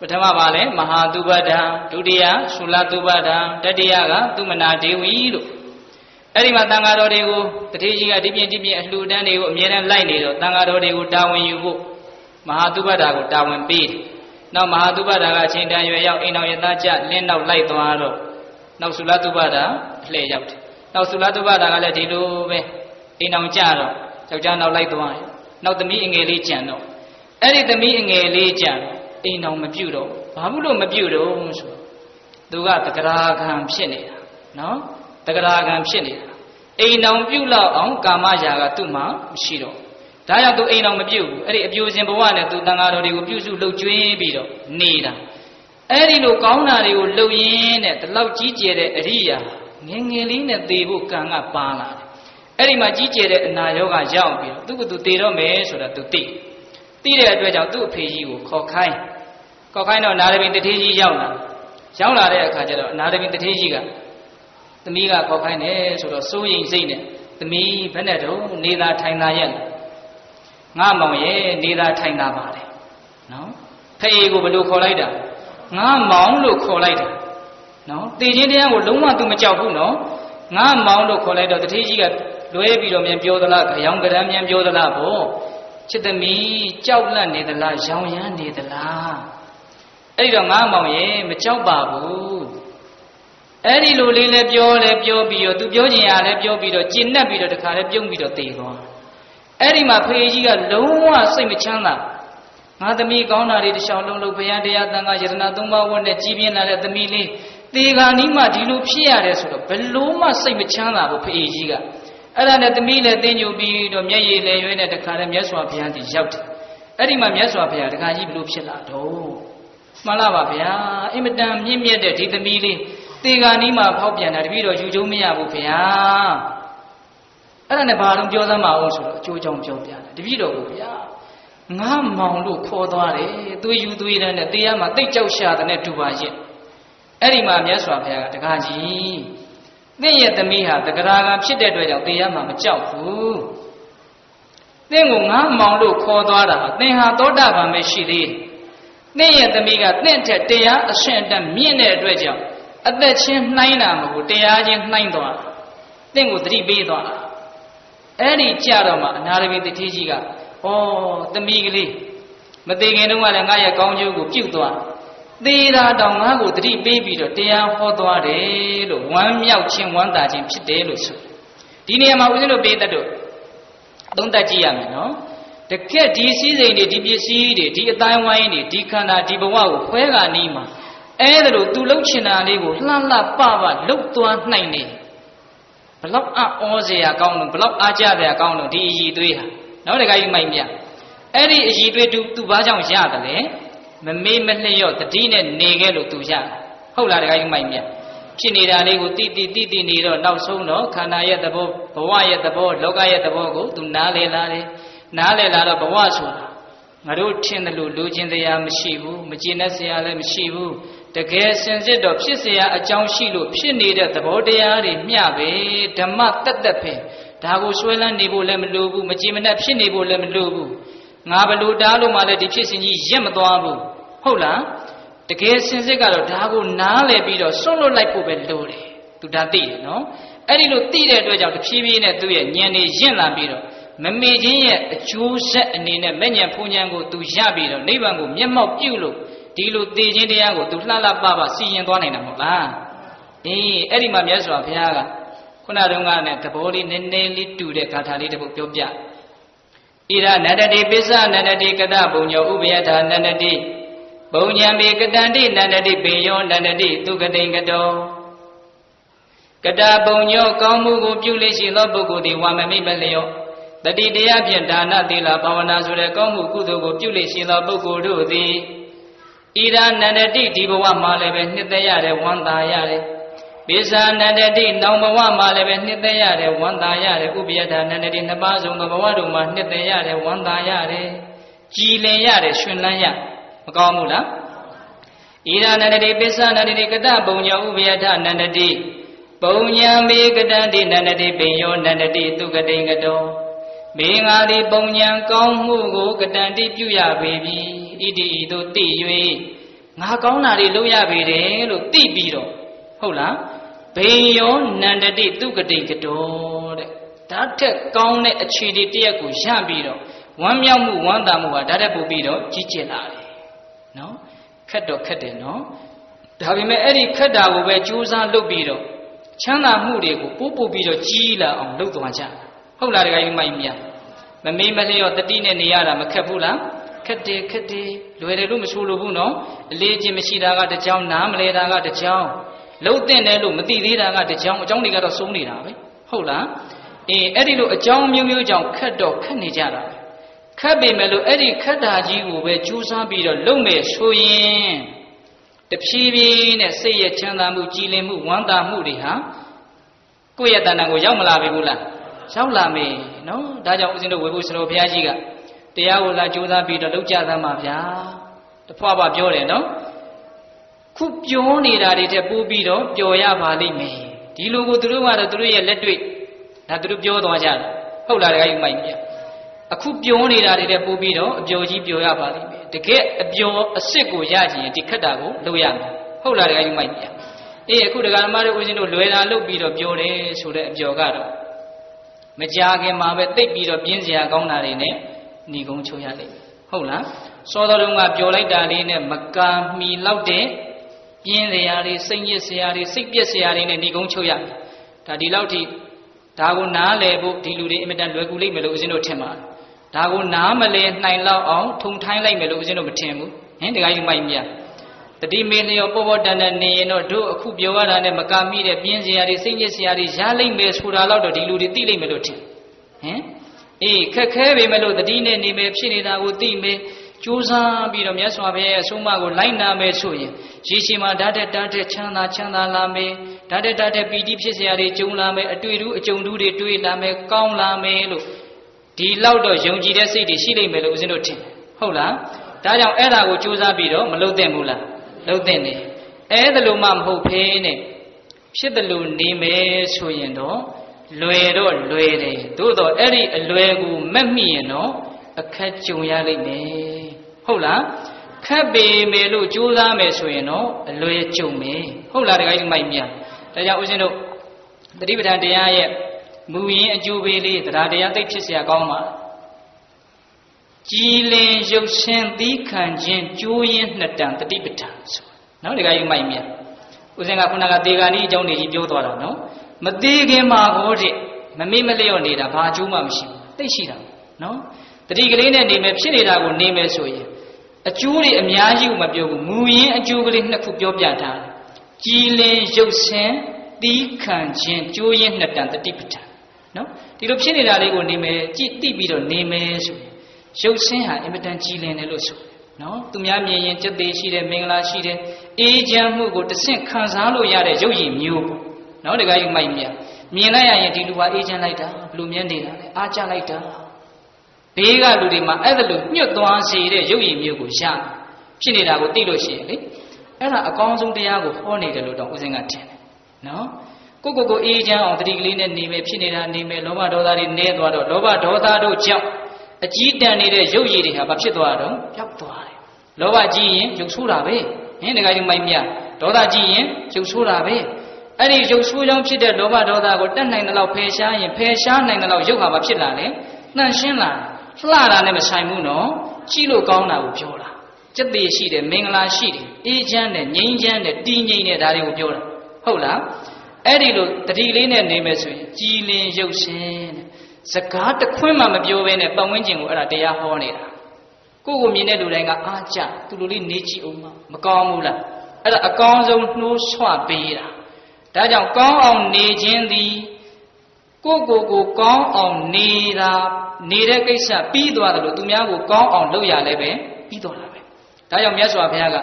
S1: ပထမပါလဲမဟာသုဘဒံဒုတိယသုလသုဘဒံတတိယကသုမနာဒေဝီလို့အဲ့ဒီမှာတန်ဃာတော်တွေကိုတထေးကြီးကဒီပြင်ဒီပြင်အလှူဒန်းတွေကိုအမြဲတမ်းလိုက်နေတော့တန်ဃာတော်တွေကိုတာဝန်ယူဖို့မဟာသုဘဒာကိုတာဝန်ပေးတယ်။နောက်မဟာသုဘဒာကအချိန်တန်ရွယ်ရောက်အိမ်တော်ရသားကြလင်းနောက်လိုက်သွားတော့နောက်သုလသုဘဒာအလှည့်ရောက်တယ်။နောက်သုလသုဘဒာကလည်းဒီလိုပဲ အိမ်တော်ကြတော့ယောက်ျားနောက်လိုက်သွားတယ်။နောက်သမီးအငယ်လေးကြံတော့အဲ့ဒီသမီးအငယ်လေးကြံအိမ်တော်မပြုတ်တော့ဘာဘူးလို့မပြုတ်တော့ဆိုသူကတဂရာခံဖြစ်နေတာနော်တဂရာခံဖြစ်နေတာအိမ်တော်ပြုတ်လောက်အောင်ကာမရာကသူ့မှာမရှိတော့ဒါကြောင့်သူအိမ်တော်မပြုတ်ဘူးအဲ့ဒီအပြိုစင်ဘဝနဲ့သူတန်ဃာတော်တွေကိုပြုစုလှုပ်ကျွေးပြီးတော့နေတာအဲ့ဒီလိုကောင်းတာတွေကိုလှုပ်ရင်းနဲ့ဒီလောက်ကြီးကျယ်တဲ့အရိယာငယ်ငယ်လေးနဲ့သေဖို့ကံကပါလာတယ် အဲ့ဒီမှာကြီးကျယ်တဲ့အနာရောဂါရောက်ပြီးတော့သူကသူသေတော့မယ်ဆိုတာသူသိသိတဲ့အတွက်ကြောင့်သူ့အဖေကြီးကိုခေါ်ခိုင်းခေါ်ခိုင်းတော့နာရမီတထေးကြီးရောက်လာရောက်လာတဲ့အခါကျတော့နာရမီတထေးကြီးကသမီးကခေါ်ခိုင်းတယ်ဆိုတော့စိုးရိမ်စိတ်နဲ့သမီးဘယ်နဲ့တော့နေသာထိုင်သာရဲ့ငါမောင်ရဲ့နေတာထိုင်တာပါတယ်နော်ဖေးကိုဘယ်လိုခေါ်လိုက်တာငါမောင်လို့ခေါ်လိုက်တာနော်တေခြင်းတရားကိုလုံးဝသူမကြောက်ဘူးနော်ငါမောင်လို့ခေါ်လိုက်တော့တတိကြီးက လွဲပြီးတော့မြန်ပြောသလားကြောင်ကရမ်းမြန်ပြောသလားဗောချစ်သမီးကြောက်လန့်နေသလားရောင်ရမ်းနေသလားအဲ့ဒီတော့ငါမောင်ရဲ့မကြောက်ပါဘူးအဲ့ဒီလိုလေးလဲပြောလဲပြောပြီးတော့သူပြောချင်ရလဲပြောပြီးတော့ကျင့်납ပြီးတော့တခါလဲပြုံးပြီးတော့တည်သွားအဲ့ဒီမှာဖေကြီးကလုံးဝစိတ်မချမ်းသာငါသမီးကောင်းတာတွေတခြားလုံးလုံးဘုရားတရားတန်ခါယတနာသုံးပါးဝတ်နဲ့ကြီးပြင်းလာတဲ့သမီးလေးသေခါနီးမှဒီလိုဖြစ်ရတယ်ဆိုတော့ဘလို့မှစိတ်မချမ်းသာဘူးဖေကြီးက အဲ့ဒါနဲ့သမီးလည်းသိညိုပြီးတော့မျက်ရည်လည်းရွေးနဲ့တခါတည်းမြတ်စွာဘုရားတည်ရောက်တယ်အဲ့ဒီမှာမြတ်စွာဘုရားတခါကြီးဘလို့ဖြစ်လာတော့မှန်လားပါဗျာအင်မတန်မြင့်မြတ်တဲ့ဒီသမီးလေးသေခါနီးမှဖောက်ပြန်တာတပည့်တော်ယူကျုံမရဘူးဗျာအဲ့ဒါနဲ့ဘာလို့ပြောသမ်းမအောင်ဆိုတော့အကျိုးကြောင့်ပြောပြတယ်တပည့်တော်ကိုဗျာငါမောင်လို့ခေါ်သွားတယ်သွေးယူသွေးတန်းနဲ့တရားမှာတိတ်ကြောက်ရှာတဲ့နဲ့တူပါရဲ့အဲ့ဒီမှာမြတ်စွာဘုရားကတကားကြီး သင်ရဲ့သမီးဟာတဂရာကဖြစ်တဲ့အတွက်ကြောင့်တရားမှာမကြောက်ဘူးသင်ကိုငါမောင်လို့ခေါ်သွားတာသင်ဟာသောတာပန်ပဲရှိသေးသင်ရဲ့သမီးကသင်ထက်တရားအရှင်တန်မြင့်တဲ့အတွက်ကြောင့်အသက်ချင်းနှိုင်းတာမဟုတ်တရားချင်းနှိုင်းသွားသင်ကိုသတိပေးသွားတာအဲ့ဒီကြတော့မှအနာရဘိတတိကြီးကဩသမီးကလေးမသေးခင်တုန်းကလည်းငါရဲ့ကောင်းကျိုးကိုပြုတ်သွား သေးတာတောင်ငါ့ကိုတတိပေးပြီးတော့တရားဟောသွားတယ်လို့ဝမ်းမြောက်ခြင်းဝမ်းသာခြင်းဖြစ်တယ်လို့ဆိုဒီနေရာမှာဦးဇင်းတို့ပေးတတ်တို့သုံးသပ်ကြည့်ရမယ်နော်တကက်ဒီစည်းစိမ်တွေဒီပစ္စည်းတွေဒီအတိုင်းဝိုင်းတွေဒီခန္ဓာဒီဘဝကိုခွဲကနီးမှာအဲ့ဒါလို့သူလှုပ်ချင်တာလေးကိုလှလှပပလှုပ်သွားနိုင်နေဘလောက်အံ့ဩစရာကောင်းလို့ဘလောက်အားကြစရာကောင်းလို့ဒီအည်သွေးဟာနော်တခါကြီးမိုက်မြအဲ့ဒီအည်သွေးသူသူဘာကြောင့်ရတယ်လဲ မမေးမလျော့တတိနဲ့နေခဲ့လို့သူရတယ်ဟုတ်လားတခါကြီးမိုက်မြ ဖြစ်နေတာလေးကိုတိတိတိတိနေတော့နောက်ဆုံးတော့ခန္ဓာရဲ့သဘောဘဝရဲ့သဘောလောကရဲ့သဘောကိုသူနားလည်လာတယ်နားလည်လာတော့ဘဝဆိုတာငါတို့ထင်တယ်လို့လူချင်းတရားမရှိဘူးမကျင်တဲ့ဆရာလည်းမရှိဘူးတကယ်စင်စစ်တော့ဖြစ်เสียအကြောင်းရှိလို့ဖြစ်နေတဲ့သဘောတရားတွေမျှပဲဓမ္မတက်တက်ပဲဒါကိုဆွဲလန်းနေဖို့လည်းမလိုဘူးမကြည်မနှက်ဖြစ်နေဖို့လည်းမလိုဘူး ငါဘလို့တားလို့မှလည်းဒီဖြစ်စဉ်ကြီးရက်မသွားဘူးဟုတ်လားတကယ်စင်စစ်ကတော့ဒါကိုနားလည်ပြီးတော့စွန့်လွတ်လိုက်ဖို့ပဲလိုတယ်သူဒါသိတယ်နော်အဲ့ဒီလိုသိတဲ့အတွက်ကြောင့်တဖြည်းဖြည်းနဲ့သူ့ရဲ့ဉာဏ်တွေရင့်လာပြီးတော့မမေချင်းရဲ့အကျိုးဆက်အနေနဲ့မဲ့ဉဏ်ဖူးဉဏ်ကိုသူရပြီးတော့နိဗ္ဗာန်ကိုမျက်မှောက်ပြုလို့ဒီလိုသိခြင်းတရားကိုသူလှလှပပစီရင်သွားနိုင်တာမဟုတ်လားအေးအဲ့ဒီမှာမြတ်စွာဘုရားကခုနတုန်းကနဲ့သဘောလေးနည်းနည်းလေးတူတဲ့ဂါထာလေးတစ်ပုဒ်ပြောပြ ဣရနန္တတိပစ္စနန္တတိကတဘုံညောဥပယထာနန္တတိဘုံညံမေကတန္တိနန္တတိပေယောနန္တတိသူကတိန်ကတောကတဘုံညောကောင်းမှုကိုပြုလေရှိသောပုဂ္ဂိုလ်သည်ဝါမမိမလျော့တတိတရားဖြင့်ဒါနသီလဘာဝနာဆိုတဲ့ကောင်းမှုကုသိုလ်ကိုပြုလေရှိသောပုဂ္ဂိုလ်တို့သည်ဣရာနန္တတိဒီဘဝမှာလည်းပဲနှစ်သက်ရတယ်ဝမ်းသာရတယ် ပိဇာနန္တတိနောင်ဘဝမှာလည်းပဲနှစ်သက်ရတယ်ဝမ်းသာရတယ်ဥပယတနန္တတိနှစ်ပါးစုံသောဘဝတို့မှာနှစ်သက်ရတယ်ဝမ်းသာရတယ်ကြည်လင်ရတယ်ရှင်လန်းရမကောင်းဘူးလားဣရာနန္တတိပိဇာနန္တတိကတပုံညဥပယတနန္တတိပုံညာမေကတတိနန္တတိပင်ယောနန္တတိသူကတိန်ကတောမေငါသည်ပုံညာကောင်းမှုကိုကတန်တိပြုရပေပြီဣတိဤသို့သိ၍ငါကောင်းတာတွေလုပ်ရပေတယ်လို့သိပြီးတော့ဟုတ်လား ဘိယောနန္တတိသူကတိကတောတဲ့ဒါထက်ကောင်းတဲ့အခြေအနေတရက်ကိုရပြီးတော့ဝမ်းမြောက်မှုဝမ်းသာမှုဟာဒါတက်ပို့ပြီးတော့ကြီးကျယ်လာတယ်နော်ခက်တော့ခက်တယ်နော်ဒါပေမဲ့အဲ့ဒီခက်တာကိုပဲကြိုးစားလုပ်ပြီးတော့ချမ်းသာမှုတွေကိုပို့ပို့ပြီးတော့ကြီးလာအောင်လုပ်သွားကြဟုတ်လားတခါကြီးမိုက်မြမမေးမလျော့တတိနဲ့နေရတာမခက်ဘူးလားခက်တယ်ခက်တယ်လွယ်တယ်လို့မဆိုလိုဘူးနော်အလေးချင်းမရှိတာကတကြောင်နားမလဲတာကတကြောင် လှုပ်တဲ့တယ်လို့မသိသေးတာကတကြောင်အကြောင်းတွေကတော့စိုးနေတာပဲဟုတ်လားအေးအဲ့ဒီလိုအကြောင်းမျိုးမျိုးကြောင့်ခက်တော့ခက်နေကြတာခက်ပေမဲ့လို့အဲ့ဒီခက်တာကြီးကိုပဲကြိုးစားပြီးတော့လုပ်မယ်ဆိုရင်တဖြည်းဖြည်းနဲ့စိတ်ရဲ့ချမ်းသာမှုကြည်လင်မှုဝမ်းသာမှုတွေဟာကိုယ့်ရဲ့တဏ္ဍာကိုရောက်မလာပြီဘူးလားရောက်လာမယ်နော်ဒါကြောင့်ဦးဇင်းတို့ဝေဖို့ဆရာဘုရားကြီးကတရားကိုလာကြိုးစားပြီးတော့လောက်ကြသမ်းပါဗျာတဖွာဖွာပြောတယ်နော် ခုပြောနေတာတွေတက်ပိုးပြီးတော့ပျော်ရပါလိမ့်မယ်ဒီလိုကိုသူတို့ကတော့သူတို့ရဲ့လက်တွေ့ဒါသူတို့ပြောသွားကြတယ်ဟုတ်လားတခါယူမိုက်ပြအခုပြောနေတာတွေတက်ပိုးပြီးတော့အပျော်ကြီးပျော်ရပါလိမ့်မယ်တကယ်အပျော်အစ်စ်ကိုရကြရင်ဒီခက်တာကိုလုပ်ရမယ်ဟုတ်လားတခါယူမိုက်ပြအေးအခုဒကာဓမ္မတို့ဦးဇင်းတို့လွယ်တာလုပ်ပြီးတော့ပြောတယ်ဆိုတဲ့အပျော်ကတော့မကြခင်မှာပဲတိတ်ပြီးတော့ပြင်းစရာကောင်းတာတွေနဲ့ဏီကုံချိုးရလိမ့်မယ်ဟုတ်လားစောတော်တုန်းကပျော်လိုက်တာလေးနဲ့မကံမီလောက်တဲ့ ပြင်းစရာတွေစိတ်ညစ်စရာတွေစိတ်ပြက်စရာတွေနဲ့ဏီကုံချိုးရမယ်ဒါဒီလောက်ထိဒါကိုနားလည်ဖို့ဒီလူတွေအင်မတန်လွယ်ကူလိမ့်မယ်လို့ဦးဇင်းတို့ထင်ပါတယ်ဒါကိုနားမလည်နိုင်လောက်အောင်ထုံထိုင်းလိုက်မယ်လို့ဦးဇင်းတို့မထင်ဘူးဟင်တခါကြီးမိုက်မြတ်တတိမေလျောပေါ်ပေါ်တန်တန်နေရင်တော့တို့အခုပြောရတာနဲ့မကမိတဲ့ပြင်းစရာတွေစိတ်ညစ်စရာတွေရလိမ့်မယ်ဆိုတာတော့ဒီလူတွေသိလိမ့်မယ်လို့ထင်ဟင်အေးခက်ခဲပေမဲ့လို့တတိနဲ့နေမယ်ဖြစ်နေတာကိုသိမယ် ကြိုးစားပြီးတော့မြတ်စွာဘုရားရဲ့အဆုံးအမကိုလိုက်နာမယ်ဆိုရင်ရည်ရှိမှာဓာတ်တက်ဓာတ်တက်ချမ်းသာချမ်းသာလာမယ်ဓာတ်တက်ဓာတ်တက်ပီတိဖြစ်စရာတွေကျုံလာမယ်အတွေ့အထူးအကြုံတူးတွေတွေ့လာမယ်ကောင်းလာမယ်လို့ဒီလောက်တော့ယုံကြည်တဲ့စိတ်တွေရှိလိမ့်မယ်လို့ဦးဇင်းတို့ထင်ဟုတ်လားဒါကြောင့်အဲ့ဒါကိုကြိုးစားပြီးတော့မလုပ်သင့်ဘူးလားလုပ်သင့်တယ်အဲ့ဒါလို့မှမဟုတ်ဖေးနဲ့ဖြစ်တယ်လို့နေမယ်ဆိုရင်တော့လွယ်တော့လွယ်တယ်သို့တော့အဲ့ဒီအလွယ်ကိုမက်မိရင်တော့အခက်ကြုံရလိမ့်မယ် ဟုတ်လားခက်ပေမယ်လို့ကြိုးစားမယ်ဆိုရင်တော့အလွယ်ကြုံမယ်ဟုတ်လားတခါကြီးမိုက်မြဒါကြောင့်ဦးဇင်းတို့တတိပဋ္ဌာန်တရားရဲ့မူရင်းအကျိုးပေးလေးတရားတရားသိဖြစ်เสียကောင်းပါကြည်လင်ရုပ်ရှင်သီးခံခြင်းကြိုးရင်းနှစ်တန်တတိပဋ္ဌာန်ဆိုနော်ဒီကကြီးမိုက်မြဦးဇင်းကခုနကတေဂာနီအကြောင်းတွေကြီးပြောသွားတာနော်မသေးခင်မှာကိုတဲ့မမေ့မလျော့နေတာဘာအကျိုးမှမရှိဘူးသိရှိတာနော်တတိကလေးနဲ့နေမယ်ဖြစ်နေတာကိုနေမယ်ဆိုရင် အကျိုးတွေအများကြီးကိုမပြောဘူးမူရင်းအကျိုးကလေးနှစ်ခုပြောပြထားတယ်ကြည်လင်ရုပ်ဆင်းသီးခံခြင်းကြိုးရင်းနှစ်တန်တတိပဋ္ဌာန်နော်ဒီလိုဖြစ်နေတာလေးကိုနေမယ်ကြည့်သိပြီးတော့နေမယ်ဆိုရင်ရုပ်ဆင်းဟာအင်မတန်ကြည်လင်တယ်လို့ဆိုဟနော်သူများမြင်ရင်စက်သေးရှိတယ်မင်္ဂလာရှိတယ်အေးချမ်းမှုကိုတဆင့်ခံစားလို့ရတဲ့ရုပ်ရည်မျိုးပေါ့နော်တခါယူမိုက်မြတ်မြင်လိုက်ရရင်ဒီလူဟာအေးချမ်းလိုက်တာဘလူမြဲနေတာလေအားကြလိုက်တာ ဘေးကလူတွေမှာအဲ့ဒါလိုညှွတ်သွားစေတဲ့ရုပ်ရည်မျိုးကိုရဖြစ်နေတာကိုသိလို့ရှိရင်လေအဲ့ဒါအကောင်းဆုံးတရားကိုဟောနေတယ်လို့တော့ဦးဇင်းကထင်တယ်နော်ကိုကိုကိုအေးချမ်းအောင်တတိကလေးနဲ့နေမယ်ဖြစ်နေတာနေမယ်လောဘဒေါသတွေနည်းသွားတော့လောဘဒေါသတို့ကြောင့်အကြီးတန်နေတဲ့ရုပ်ရည်တွေဟာဘာဖြစ်သွားတော့ပျောက်သွားတယ်လောဘကြီးရင်ရုပ်ဆိုးတာပဲဟင်တခါကြီးမိုက်မြဒေါသကြီးရင်ရုပ်ဆိုးတာပဲအဲ့ဒီရုပ်ဆိုးကြောင့်ဖြစ်တဲ့လောဘဒေါသကိုတတ်နိုင်တဲ့လောက်ဖယ်ရှားရင်ဖယ်ရှားနိုင်တဲ့လောက်ရုပ်ဟာဘာဖြစ်လာလဲနှံ့ရှင်းလာ လှတာနဲ့မဆိုင်ဘူးနော်ကြည့်လို့ကောင်းတာကိုပြောတာစက်သေးရှိတယ်မင်္ဂလာရှိတယ်အေးချမ်းတယ်ငြိမ်းချမ်းတယ်တည်ငြိမ်တယ်ဒါတွေကိုပြောတာဟုတ်လားအဲ့ဒီလိုတတိလေးနဲ့နေမယ်ဆိုရင်ကြည်လင်ရုပ်ရှင်တဲ့စကားတခွန်းမှမပြောဘဲနဲ့ပတ်ဝန်းကျင်ကိုအဲ့ဒါတရားဟောနေတာကိုယ့်ကိုမြင်တဲ့လူတိုင်းကအားကြသူလူလေးနေကြည့်အောင်မကောင်းဘူးလားအဲ့ဒါအကောင်းဆုံးနှိုးဆွပေးတာဒါကြောင့်ကောင်းအောင်နေခြင်းသည် ကိုယ့်ကိုယ်ကိုကောင်းအောင်နေတာနေတဲ့ကိစ္စပြီးသွားတယ်လို့သူများကိုကောင်းအောင်လုပ်ရလဲပဲပြီးသွားတာပဲဒါကြောင့်မြတ်စွာဘုရားက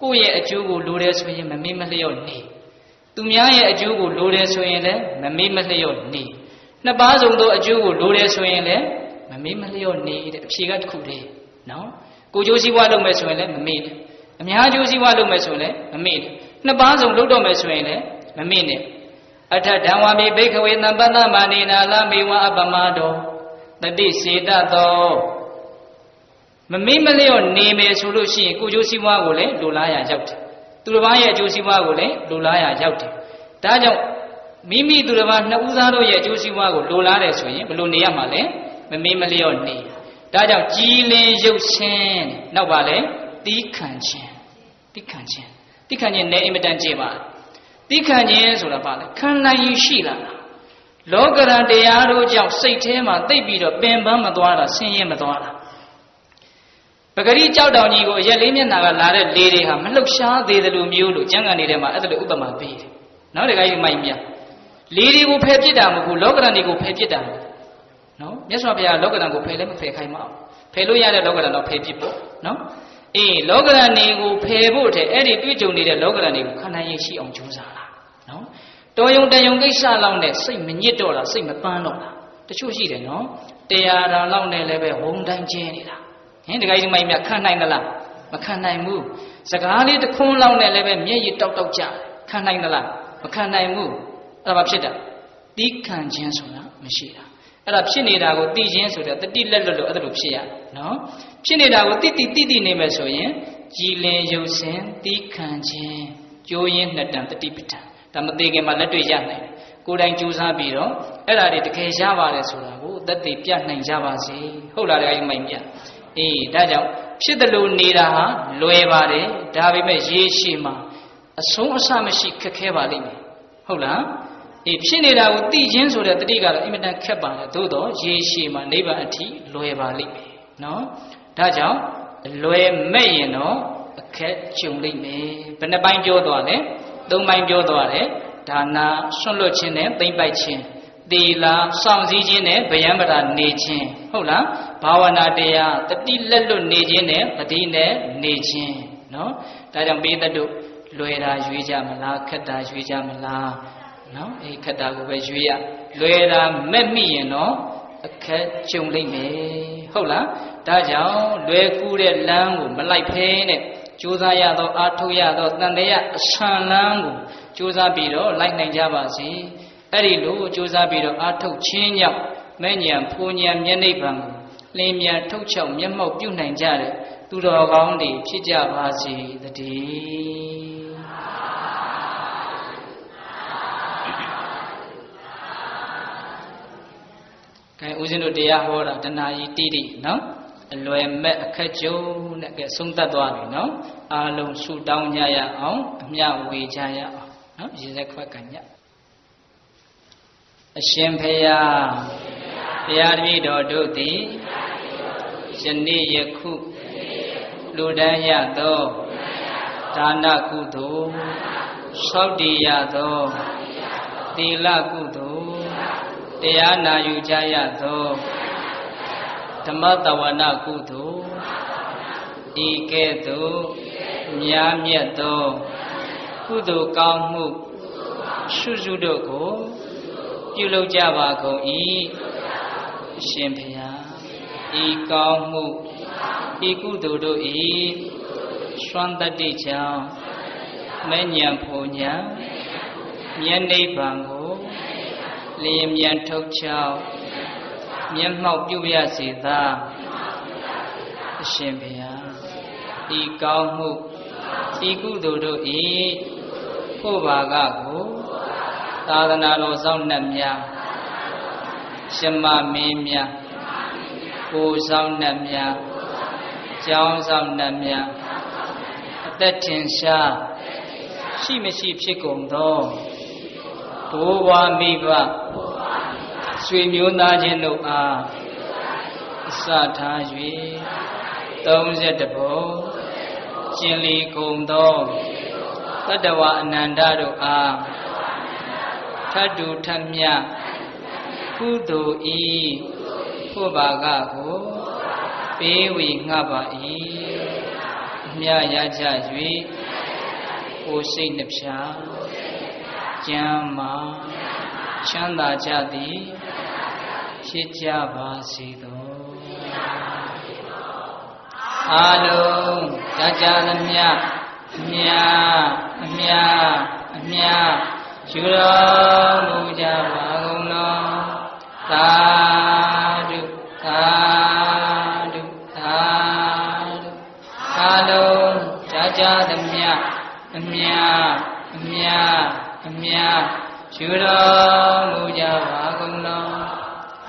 S1: ကိုယ့်ရဲ့အကျိုးကိုလိုတယ်ဆိုရင်မမေ့မလျော့နေသူများရဲ့အကျိုးကိုလိုတယ်ဆိုရင်လည်းမမေ့မလျော့နေနှစ်ပါးစုံသောအကျိုးကိုလိုတယ်ဆိုရင်လည်းမမေ့မလျော့နေတဲ့အဖြေကတစ်ခုတည်းနော်ကိုကျိုးစည်းဝါးလုပ်မယ်ဆိုရင်လည်းမမေ့နဲ့အများကျိုးစည်းဝါးလုပ်မယ်ဆိုရင်လည်းမမေ့နဲ့နှစ်ပါးစုံလုပ်တော့မယ်ဆိုရင်လည်းမမေ့နဲ့ အထဓမ္ဝမိဘိခဝေသံပတ္တမဏိနာလမေဝအပမတောတတိစေတသောမမေ့မလျော့နေမယ်ဆိုလို့ရှိရင်ကိုကျိုးစည်းဝါးကိုလည်းလိုလားရရောက်တယ်သူတစ်ပါးရဲ့အကျိုးစီးပွားကိုလည်းလိုလားရရောက်တယ်ဒါကြောင့်မိမိသူတစ်ပါးနှစ်ဦးသားတို့ရဲ့အကျိုးစီးပွားကိုလိုလားတယ်ဆိုရင်ဘယ်လိုနေရမှာလဲမမေ့မလျော့နေဒါကြောင့်ကြည်လင်ရုပ်ရှင်နောက်ပါလဲတီးခံခြင်းတီးခံခြင်းတီးခံခြင်းနဲ့အင်မတန်ကျေပါ တီးခံခြင်းဆိုတာပါလဲခံနိုင်ရရှိလာတာလောကရန်တရားတို့ကြောင့်စိတ်ထဲမှာတိတ်ပြီးတော့ပင်ပန်းမသွားတာဆင်းရဲမသွားတာပဂရိကြောက်တောင်ကြီးကိုရက်လေးမျက်နှာကလာတဲ့လေတွေဟာမလှုပ်ရှားသေးတယ်လို့မျိုးလို့ကျမ်းဂန်တွေထဲမှာအဲ့ဒါလိုဥပမာပေးတယ်။နော်တခါကြီးမိုက်မြလေတွေကိုဖယ်ပစ်တာမဟုတ်ဘူးလောကရန်တွေကိုဖယ်ပစ်တာနော်မြတ်စွာဘုရားလောကရန်ကိုဖယ်လည်းမဖယ်ခိုင်းမအောင်ဖယ်လို့ရတဲ့လောကရန်တော့ဖယ်ပစ်ပေါ့နော် အေးလောကရန်တွေကိုဖယ်ဖို့တဲ့အဲ့ဒီတွေ့ကြုံနေတဲ့လောကရန်တွေကိုခန္ဓာရင်ရှိအောင်ကြိုးစားတာနော်တော်ယုံတယုံကိစ္စလောက်နဲ့စိတ်မညစ်တော့တာစိတ်မပန်းတော့တာတချို့ရှိတယ်နော်တရားတော်လောက်နဲ့လည်းပဲဝုံတိုင်းကျင်းနေတာဟင်တခါကြီးမိုင်းမြခံနိုင်သလားမခံနိုင်ဘူးစကားလေးတစ်ခွန်းလောက်နဲ့လည်းပဲမျက်ရည်တောက်တောက်ကြခံနိုင်သလားမခံနိုင်ဘူးအဲ့ဒါဘာဖြစ်တာတီးခံခြင်းဆိုတာမရှိတာ အဲ့ဒါဖြစ်နေတာကိုသိခြင်းဆိုတဲ့တတိလက်လွတ်လို့အဲ့ဒါလိုဖြစ်ရနော်ဖြစ်နေတာကိုတိတိတိတိနေမယ်ဆိုရင်ကြည်လင်ရုပ်စင်တီးခံခြင်းကြိုးရင်နှစ်တန်တတိပဋ္ဌာန်ဒါမသေးခင်မှာလက်တွေ့ရနိုင်တယ်ကိုယ်တိုင်ကြိုးစားပြီးတော့အဲ့ဒါတွေတကယ်ရပါတယ်ဆိုတာကိုသက်သေပြနိုင်ကြပါစေဟုတ်လားလေအဲ့ဒီမိုင်မြတ်အေးဒါကြောင့်ဖြစ်တယ်လို့နေတာဟာလွယ်ပါတယ်ဒါပေမဲ့ရေရှည်မှာအဆုံးအစမရှိခက်ခဲပါလိမ့်မယ်ဟုတ်လား အေးဖြစ်နေတာကိုသိချင်းဆိုတဲ့တတိကတော့အင်မတန်ခက်ပါတယ်သို့တော့ရေရှည်မှာနိဗ္ဗာန်အထိလွယ်ပါလိမ့်မယ်နော်ဒါကြောင့်လွယ်မဲ့ရင်တော့အခက်ကြုံလိမ့်မယ်ဘယ်နှပိုင်းပြောသွားလဲသုံးပိုင်းပြောသွားတယ်ဒါနာဆွန့်လွတ်ခြင်းနဲ့သိမ့်ပိုက်ခြင်းသီလစောင့်စည်းခြင်းနဲ့ဗျံပရာနေခြင်းဟုတ်လားဘာဝနာတရားတတိလက်လွတ်နေခြင်းနဲ့ပတိနဲ့နေခြင်းနော်ဒါကြောင့်ပိသတို့လွယ်တာရွေးကြမလားခက်တာရွေးကြမလား နော်အေးခက်တာကိုပဲရွေးရလွယ်တာမဲ့မိရင်တော့အခက်ကြုံလိမ့်မယ်ဟုတ်လားဒါကြောင့်လွယ်ကူတဲ့လမ်းကိုမလိုက်ဖဲနဲ့ကြိုးစားရသောအာထုတ်ရသောတန်တရားအဆန်လမ်းကိုကြိုးစားပြီးတော့လိုက်နိုင်ကြပါစေအဲ့ဒီလိုကြိုးစားပြီးတော့အာထုတ်ခြင်းကြောင့်မဲ့ညံဖူညံမျက်နှိပ်ပံကိုလင်းမြန်ထုတ်ချောက်မျက်မှောက်ပြုနိုင်ကြတဲ့သူတော်ကောင်းတွေဖြစ်ကြပါစေတည်း ကဲဦးဇင်းတို့တရားဟောတာတဏှာကြီးတိတိနော်အလွယ်မဲ့အခက်ကြုံနဲ့ကဲဆုံးသက်သွားပြီနော်အားလုံးဆုတောင်းကြရအောင်အမျှဝေကြရအောင်နော်ရေစက်ခွက်ကညအရှင်ဖေယတရားတပည့်တော်တို့သည်ယနေ့ယခုလူတန်းရသောဒါနကုသိုလ်သောက်တည်ရသောသီလကုသိုလ် တရားနာယူကြရသောဓမ္မတဝနာကုသိုလ်ဤကဲ့သို့မြားမြတ်သောကုသိုလ်ကောင်းမှုရှုစုတို့ကိုပြုလုပ်ကြပါကုန်၏အရှင်ဘုရားဤကောင်းမှုဤကုသိုလ်တို့ဤရွှမ်းတတ္တိကြောင့်မဲ့ညံဖို့ညာမြတ်နိဗ္ဗာန်ကို လျင်မြန်ထုတ်ချောက်မျက်မှောက်ပြုရစေသာအရှင်ဘုရားဤကောင်းမှုဤကုသိုလ်တို့ဤဖို့ဘာကကိုသာသနာတော်ဆောင်နှက်များရှမမင်းများကိုဆောင်နှက်များကျောင်းဆောင်နှက်များအသက်ထင်ရှားရှိမရှိဖြစ်ကုန်သော ဘိုးဘွားမိဘဆွေမျိုးသားချင်းတို့အားအစထား၍31ဘုံကျင်လီကုန်သောတတ္တဝအနန္တတို့အားထတ်တူထမြကုသိုလ်ဤဖို့ဘာကကိုပေးဝေငှပါ၏အမြရကြ၍ကိုယ်စိတ်နှပြ ကျမ်းမာချမ်းသာကြသည်ဖြစ်ကြပါစေသောအာလုံးကြာကြာသမျှအမြအမြအမြယူတော်မူကြပါကုန်လောသာဓုသာ အမြယူတော်မူကြပါကုန်လော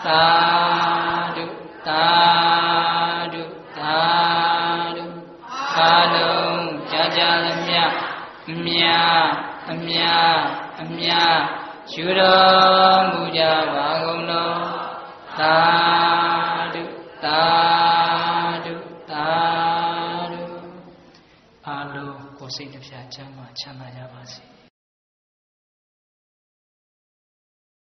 S1: သာဓုသာဓုသာဓုအာလုံးကြာကြာသမျှအမြအမြအမြယူတော်မူကြပါ